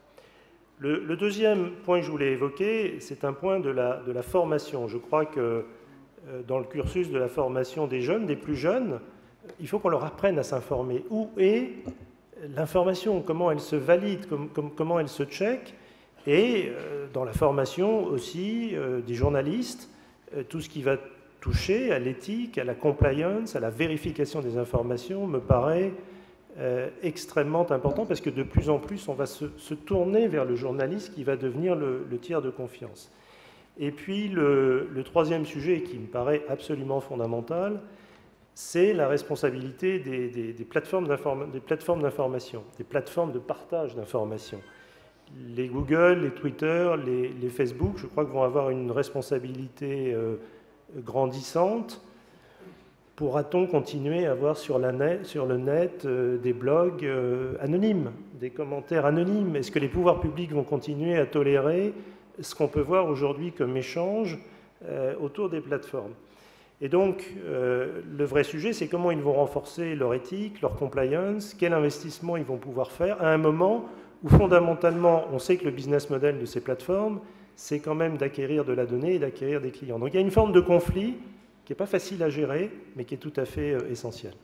Le, deuxième point que je voulais évoquer, c'est un point de la, formation. Je crois que euh, dans le cursus de la formation des jeunes, des plus jeunes, il faut qu'on leur apprenne à s'informer. Où est l'information, comment elle se valide, comment elle se check, et euh, dans la formation aussi euh, des journalistes, tout ce qui va toucher à l'éthique, à la compliance, à la vérification des informations me paraît extrêmement important parce que de plus en plus on va se, tourner vers le journaliste qui va devenir le, tiers de confiance. Et puis le, le, troisième sujet qui me paraît absolument fondamental, c'est la responsabilité des, plateformes d'information, des plateformes de partage d'informations. Les Google, les Twitter, les, Facebook, je crois que vont avoir une responsabilité euh, grandissante. Pourra-t-on continuer à avoir sur, le net euh, des blogs euh, anonymes, des commentaires anonymes? Est-ce que les pouvoirs publics vont continuer à tolérer ce qu'on peut voir aujourd'hui comme échange euh, autour des plateformes? Et donc, le vrai sujet, c'est comment ils vont renforcer leur éthique, leur compliance, quel investissement ils vont pouvoir faire à un moment où fondamentalement, on sait que le business model de ces plateformes, c'est quand même d'acquérir de la donnée et d'acquérir des clients. Donc il y a une forme de conflit qui n'est pas facile à gérer, mais qui est tout à fait euh, essentielle.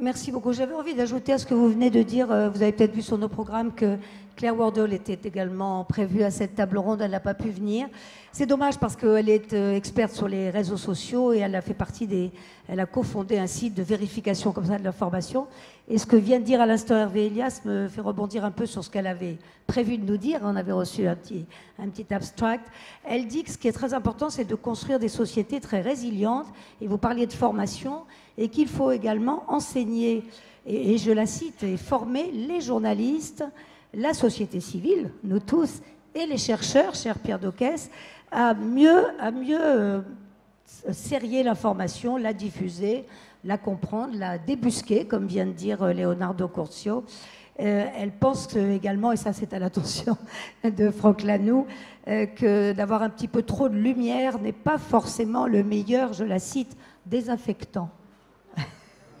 Merci beaucoup. J'avais envie d'ajouter à ce que vous venez de dire. Euh, vous avez peut-être vu sur nos programmes que Claire Wardle était également prévue à cette table ronde. Elle n'a pas pu venir. C'est dommage parce qu'elle est euh, experte sur les réseaux sociaux et elle a fait partie des. Elle a cofondé un site de vérification comme ça de l'information. Et ce que vient de dire à l'instant Hervé Elias me fait rebondir un peu sur ce qu'elle avait prévu de nous dire. On avait reçu un petit, un petit abstract. Elle dit que ce qui est très important, c'est de construire des sociétés très résilientes. Et vous parliez de formation et qu'il faut également enseigner, et, je la cite, et former les journalistes, la société civile, nous tous, et les chercheurs, cher Pierre Doquès, à mieux, à mieux euh, serrer l'information, la diffuser, la comprendre, la débusquer, comme vient de dire euh, Leonardo Curcio. Euh, elle pense également, et ça c'est à l'attention de Franck Lanoux, que d'avoir un petit peu trop de lumière n'est pas forcément le meilleur, je la cite, désinfectant.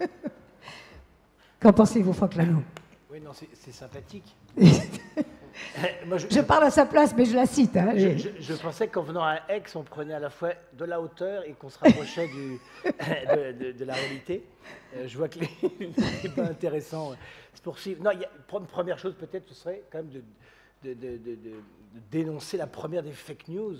Qu'en pensez-vous, Franck Lano Oui, non, c'est sympathique. Moi, je, parle à sa place, mais je la cite. Hein, je, pensais qu'en venant à Aix, on prenait à la fois de la hauteur et qu'on se rapprochait du, de, la réalité. Euh, je vois que n'est pas intéressant se poursuivre. Non, il y a, une première chose peut-être, ce serait quand même de, dénoncer la première des fake news,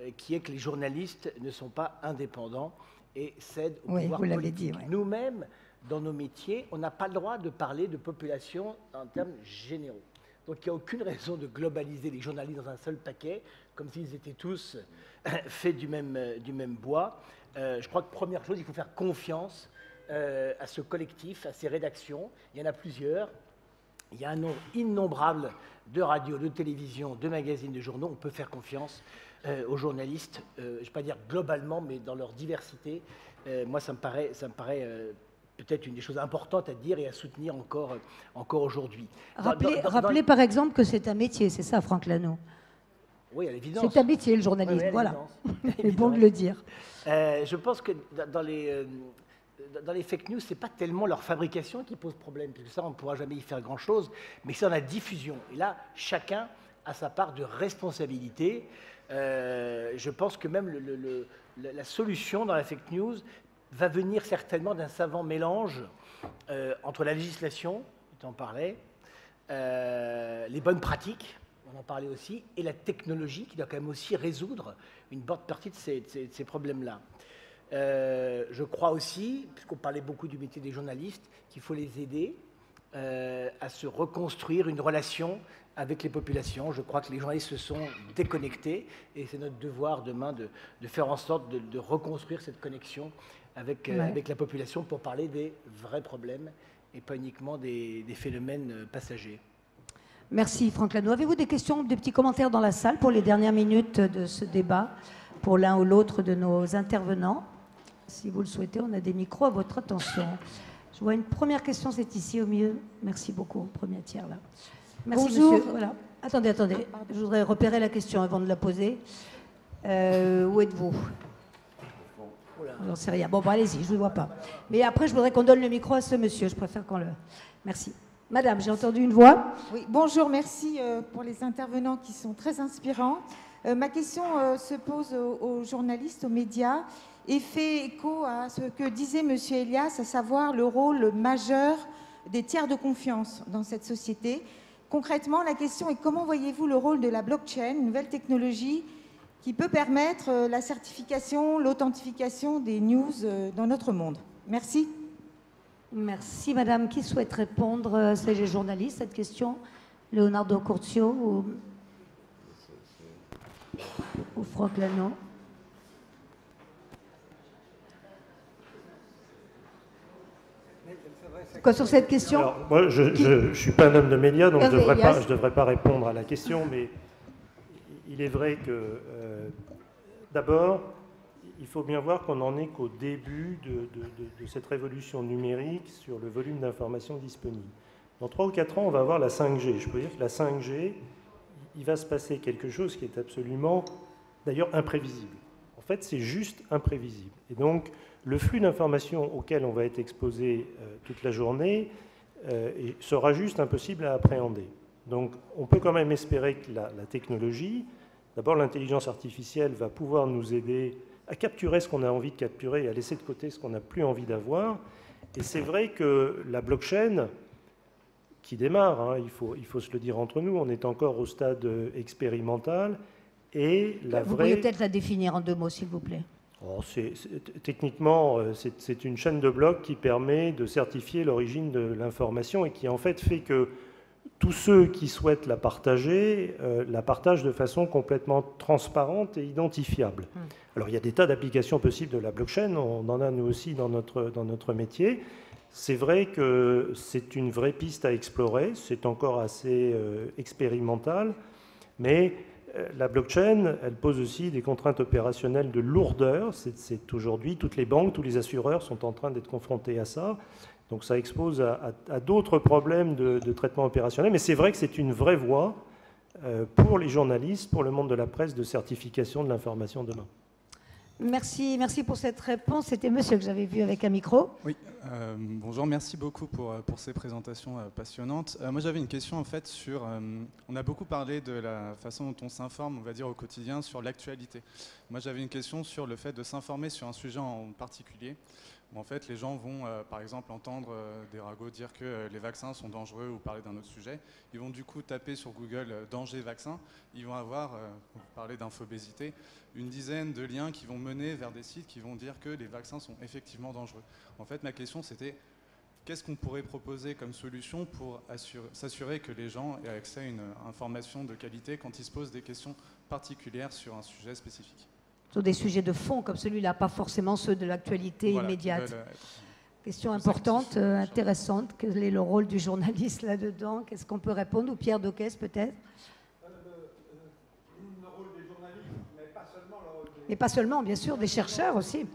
euh, qui est que les journalistes ne sont pas indépendants et cèdent au pouvoir politique. Nous-mêmes, dans nos métiers, on n'a pas le droit de parler de population en termes généraux. Donc il n'y a aucune raison de globaliser les journalistes dans un seul paquet, comme s'ils étaient tous faits du même, euh, du même bois. Euh, je crois que première chose, il faut faire confiance euh, à ce collectif, à ces rédactions. Il y en a plusieurs. Il y a un nombre innombrable de radios, de télévisions, de magazines, de journaux. On peut faire confiance aux journalistes, je ne vais pas dire globalement, mais dans leur diversité. moi, ça me paraît, ça me paraît peut-être une des choses importantes à dire et à soutenir encore, encore aujourd'hui. Rappelez, par exemple que c'est un métier, c'est ça, Franck Lano? Oui, à l'évidence. C'est un métier, le journalisme, voilà. C'est bon de le dire. Euh, je pense que dans les, euh, dans les fake news, ce n'est pas tellement leur fabrication qui pose problème, parce que ça, on ne pourra jamais y faire grand-chose, mais c'est dans la diffusion. Et là, chacun a sa part de responsabilité. Euh, je pense que même la solution dans la fake news, va venir certainement d'un savant mélange euh, entre la législation, tu en parlais, euh, les bonnes pratiques, on en parlait aussi, et la technologie qui doit quand même aussi résoudre une bonne partie de ces, problèmes-là. Euh, je crois aussi, puisqu'on parlait beaucoup du métier des journalistes, qu'il faut les aider à se reconstruire une relation avec les populations. Je crois que les journalistes se sont déconnectés et c'est notre devoir demain de, faire en sorte de reconstruire cette connexion avec, euh, avec la population pour parler des vrais problèmes et pas uniquement des, phénomènes euh, passagers. Merci Franck Lano. Avez-vous des questions, des petits commentaires dans la salle pour les dernières minutes de ce débat pour l'un ou l'autre de nos intervenants? Si vous le souhaitez, on a des micros à votre attention. Je vois une première question, c'est ici au milieu. Merci beaucoup, premier tiers là. Merci Bonjour. monsieur. Voilà. Attendez, attendez. Je voudrais repérer la question avant de la poser. Euh, où êtes-vous? J'en sais rien. Bon, allez-y, je ne le vois pas. Mais après, je voudrais qu'on donne le micro à ce monsieur. Je préfère qu'on le. Merci. Madame, j'ai entendu une voix. Oui, bonjour, merci euh, pour les intervenants qui sont très inspirants. Euh, ma question euh, se pose aux, journalistes, aux médias, et fait écho à ce que disait Monsieur Elias, à savoir le rôle majeur des tiers de confiance dans cette société. Concrètement, la question est comment voyez-vous le rôle de la blockchain, nouvelle technologie qui peut permettre euh, la certification, l'authentification des news euh, dans notre monde? Merci. Merci, Madame. Qui souhaite répondre? Euh, C'est les journalistes, cette question Leonardo Curcio ou, ou Franck Lano Quoi sur cette question Moi, je ne suis pas un homme de médias, donc je ne devrais, devrais, pas répondre à la question, mais il est vrai que, euh, d'abord, il faut bien voir qu'on n'en est qu'au début de, cette révolution numérique sur le volume d'informations disponibles. Dans 3 ou 4 ans, on va avoir la 5G. Je peux dire que la 5G, il va se passer quelque chose qui est absolument, d'ailleurs, imprévisible. fait, c'est juste imprévisible. Et donc, le flux d'informations auquel on va être exposé euh, toute la journée euh, sera juste impossible à appréhender. Donc, on peut quand même espérer que la, la technologie, d'abord l'intelligence artificielle, va pouvoir nous aider à capturer ce qu'on a envie de capturer et à laisser de côté ce qu'on n'a plus envie d'avoir. Et c'est vrai que la blockchain, qui démarre, hein, il, faut, il faut se le dire entre nous, on est encore au stade expérimental, et la Vous vraie... peut-être la définir en deux mots, s'il vous plaît. Techniquement, euh, c'est c'est une chaîne de blocs qui permet de certifier l'origine de l'information et qui en fait fait que tous ceux qui souhaitent la partager euh, la partagent de façon complètement transparente et identifiable. Alors il y a des tas d'applications possibles de la blockchain, on en a nous aussi dans notre, dans notre métier. C'est vrai que c'est une vraie piste à explorer, c'est encore assez euh, expérimental, mais la blockchain, elle pose aussi des contraintes opérationnelles de lourdeur. C'est- aujourd'hui, toutes les banques, tous les assureurs sont en train d'être confrontés à ça. Donc ça expose à, d'autres problèmes de, de traitement opérationnel. Mais c'est vrai que c'est une vraie voie euh, pour les journalistes, pour le monde de la presse, de certification de l'information demain. Merci, merci pour cette réponse. C'était monsieur que j'avais vu avec un micro. Oui, euh, bonjour, merci beaucoup pour, euh, pour ces présentations euh, passionnantes. Moi j'avais une question en fait sur, on a beaucoup parlé de la façon dont on s'informe, on va dire au quotidien, sur l'actualité. Moi j'avais une question sur le fait de s'informer sur un sujet en particulier. En fait les gens vont euh, par exemple entendre euh, des ragots dire que euh, les vaccins sont dangereux ou parler d'un autre sujet. Ils vont du coup taper sur Google danger vaccin. Ils vont avoir, pour parler d'infobésité, une dizaine de liens qui vont mener vers des sites qui vont dire que les vaccins sont effectivement dangereux. En fait, ma question, c'était qu'est-ce qu'on pourrait proposer comme solution pour assurer- s'assurer que les gens aient accès à une information de qualité quand ils se posent des questions particulières sur un sujet spécifique? Sur des sujets de fond comme celui-là, pas forcément ceux de l'actualité Voilà, immédiate. Question importante, euh, intéressante. Quel est le rôle du journaliste là-dedans? Qu'est-ce qu'on peut répondre? Ou Pierre Doquès peut-être? Le rôle des journalistes, mais pas seulement le rôle des Et pas seulement, bien sûr, des chercheurs aussi.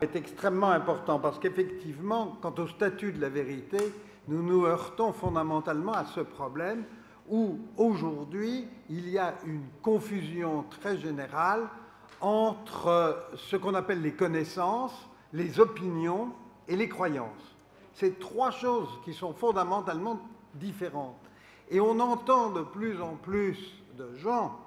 est extrêmement important parce qu'effectivement, quant au statut de la vérité, nous nous heurtons fondamentalement à ce problème où aujourd'hui il y a une confusion très générale entre ce qu'on appelle les connaissances, les opinions et les croyances. C'est trois choses qui sont fondamentalement différentes. Et on entend de plus en plus de gens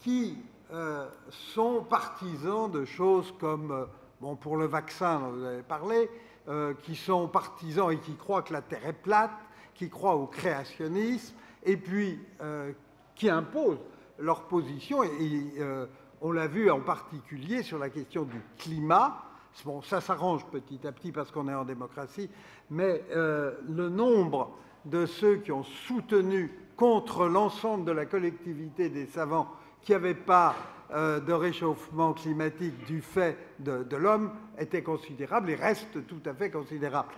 qui euh, sont partisans de choses comme, euh, bon, pour le vaccin dont vous avez parlé, euh, qui sont partisans et qui croient que la Terre est plate, qui croient au créationnisme, et puis euh, qui imposent leur position. Et, euh, on l'a vu en particulier sur la question du climat. Bon, ça s'arrange petit à petit parce qu'on est en démocratie, mais euh, le nombre de ceux qui ont soutenu contre l'ensemble de la collectivité des savants qui n'avaient pas de réchauffement climatique du fait de, de l'homme était considérable et reste tout à fait considérable.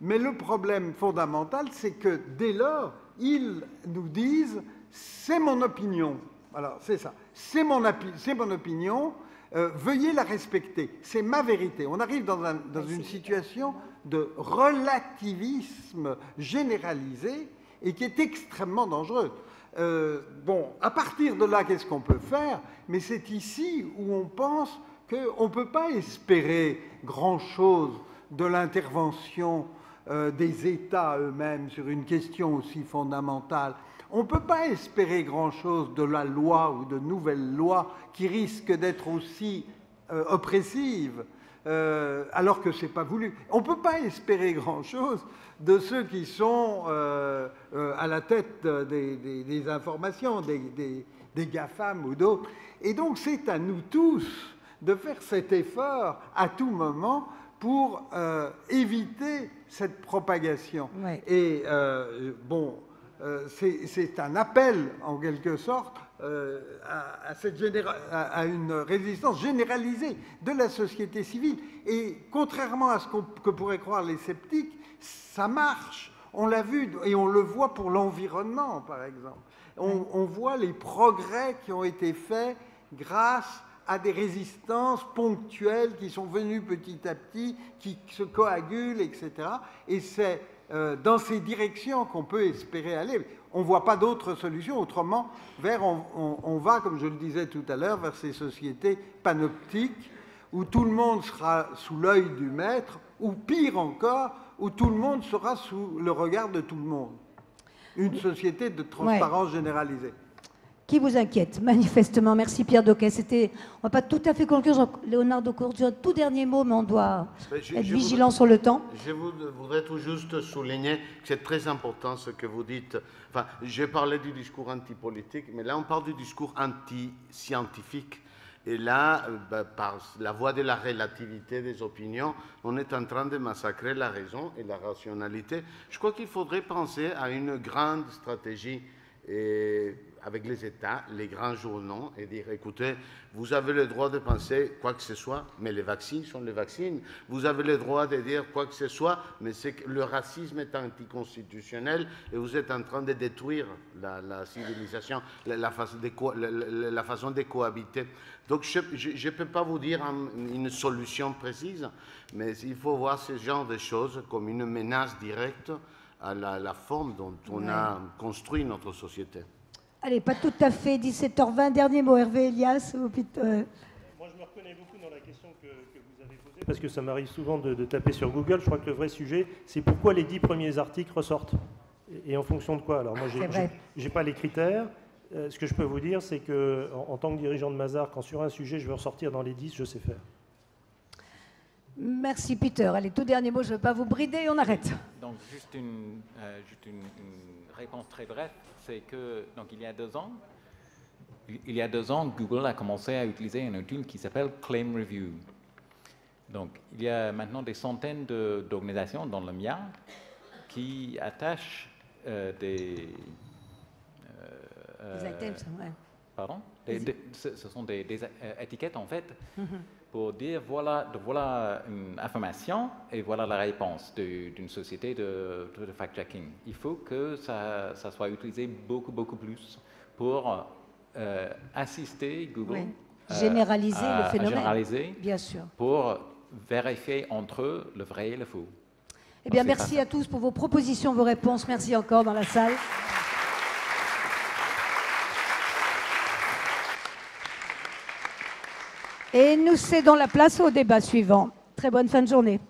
Mais le problème fondamental, c'est que dès lors, ils nous disent c'est mon opinion. Alors, c'est ça. C'est mon, opinion. euh, veuillez la respecter. C'est ma vérité. On arrive dans, un- dans une situation de relativisme généralisé et qui est extrêmement dangereux. Euh, bon, à partir de là, qu'est-ce qu'on peut faire? Mais c'est ici où on pense qu'on ne peut pas espérer grand-chose de l'intervention euh, des États eux-mêmes sur une question aussi fondamentale. On ne peut pas espérer grand-chose de la loi ou de nouvelles lois qui risquent d'être aussi euh, oppressives, euh, alors que ce n'est pas voulu. On ne peut pas espérer grand-chose de ceux qui sont à la tête des, informations, des, des GAFAM ou d'autres. Et donc c'est à nous tous de faire cet effort à tout moment pour euh, éviter cette propagation. Ouais. Et euh, bon, euh, c'est un appel en quelque sorte à, à cette à- une résistance généralisée de la société civile. Et contrairement à ce que pourraient croire les sceptiques, ça marche. On l'a vu et on le voit pour l'environnement, par exemple. On, on voit les progrès qui ont été faits grâce à des résistances ponctuelles qui sont venues petit à petit, qui se coagulent, etc. Et c'est euh, dans ces directions qu'on peut espérer aller. On ne voit pas d'autre solution. Autrement, vers, on, on- on va, comme je le disais tout à l'heure, vers ces sociétés panoptiques où tout le monde sera sous l'œil du maître, ou pire encore, où tout le monde sera sous le regard de tout le monde. Une société de transparence généralisée. Qui vous inquiète, manifestement. Merci Pierre Doquet. C'était, on va pas tout à fait conclure. Leonardo Cordio, un tout dernier mot, mais on doit Mais je- être je vigilant voudrais- sur le temps. Je voudrais tout juste souligner que c'est très important ce que vous dites. Enfin, j'ai parlé du discours antipolitique, mais là on parle du discours anti-scientifique. Et là, euh, bah, par la voie de la relativité des opinions, on est en train de massacrer la raison et la rationalité. Je crois qu'il faudrait penser à une grande stratégie et avec les États, les grands journaux, et dire, écoutez, vous avez le droit de penser quoi que ce soit, mais les vaccins sont les vaccins. Vous avez le droit de dire quoi que ce soit, mais le racisme est anticonstitutionnel et vous êtes en train de détruire la, la civilisation, la, la façon de co- la- la- la façon de cohabiter. Donc je ne peux pas vous dire un- une solution précise, mais il faut voir ce genre de choses comme une menace directe à la forme dont on a construit notre société. Allez, pas tout à fait. 17h20. Dernier mot, Hervé Elias. ou euh, Moi, je me reconnais beaucoup dans la question que, que vous avez posée, parce que ça m'arrive souvent de, de taper sur Google. Je crois que le vrai sujet, c'est pourquoi les dix premiers articles ressortent. Et, et en fonction de quoi? Alors moi, vrai. j'ai- j'ai pas les critères. Euh, ce que je peux vous dire, c'est que en, en tant que dirigeant de Mazar, quand sur un sujet, je veux ressortir dans les 10, je sais faire. Merci Peter. Allez, tout dernier mot. Je ne veux pas vous brider. On arrête. Donc, juste une, euh, juste une, une réponse très brève, c'est que, donc, il y a deux ans, il y a deux ans, Google a commencé à utiliser un outil qui s'appelle Claim Review. Donc, il y a maintenant des centaines de- d'organisations, dans le mien, qui attachent euh, des... euh, Les euh, items, ouais. Pardon? Des- des- ce, ce sont des, des, euh, étiquettes en fait pour dire voilà, voilà une information et voilà la réponse d'une société de, de fact-checking. Il faut que ça, ça soit utilisé beaucoup, beaucoup plus pour euh, assister Google. Oui. euh, Généraliser à- le phénomène. généraliser Bien sûr. pour vérifier entre eux le vrai et le faux. Eh bien, merci à tous pour vos propositions, vos réponses. Merci encore dans la salle. Et nous cédons la place au débat suivant. Très bonne fin de journée.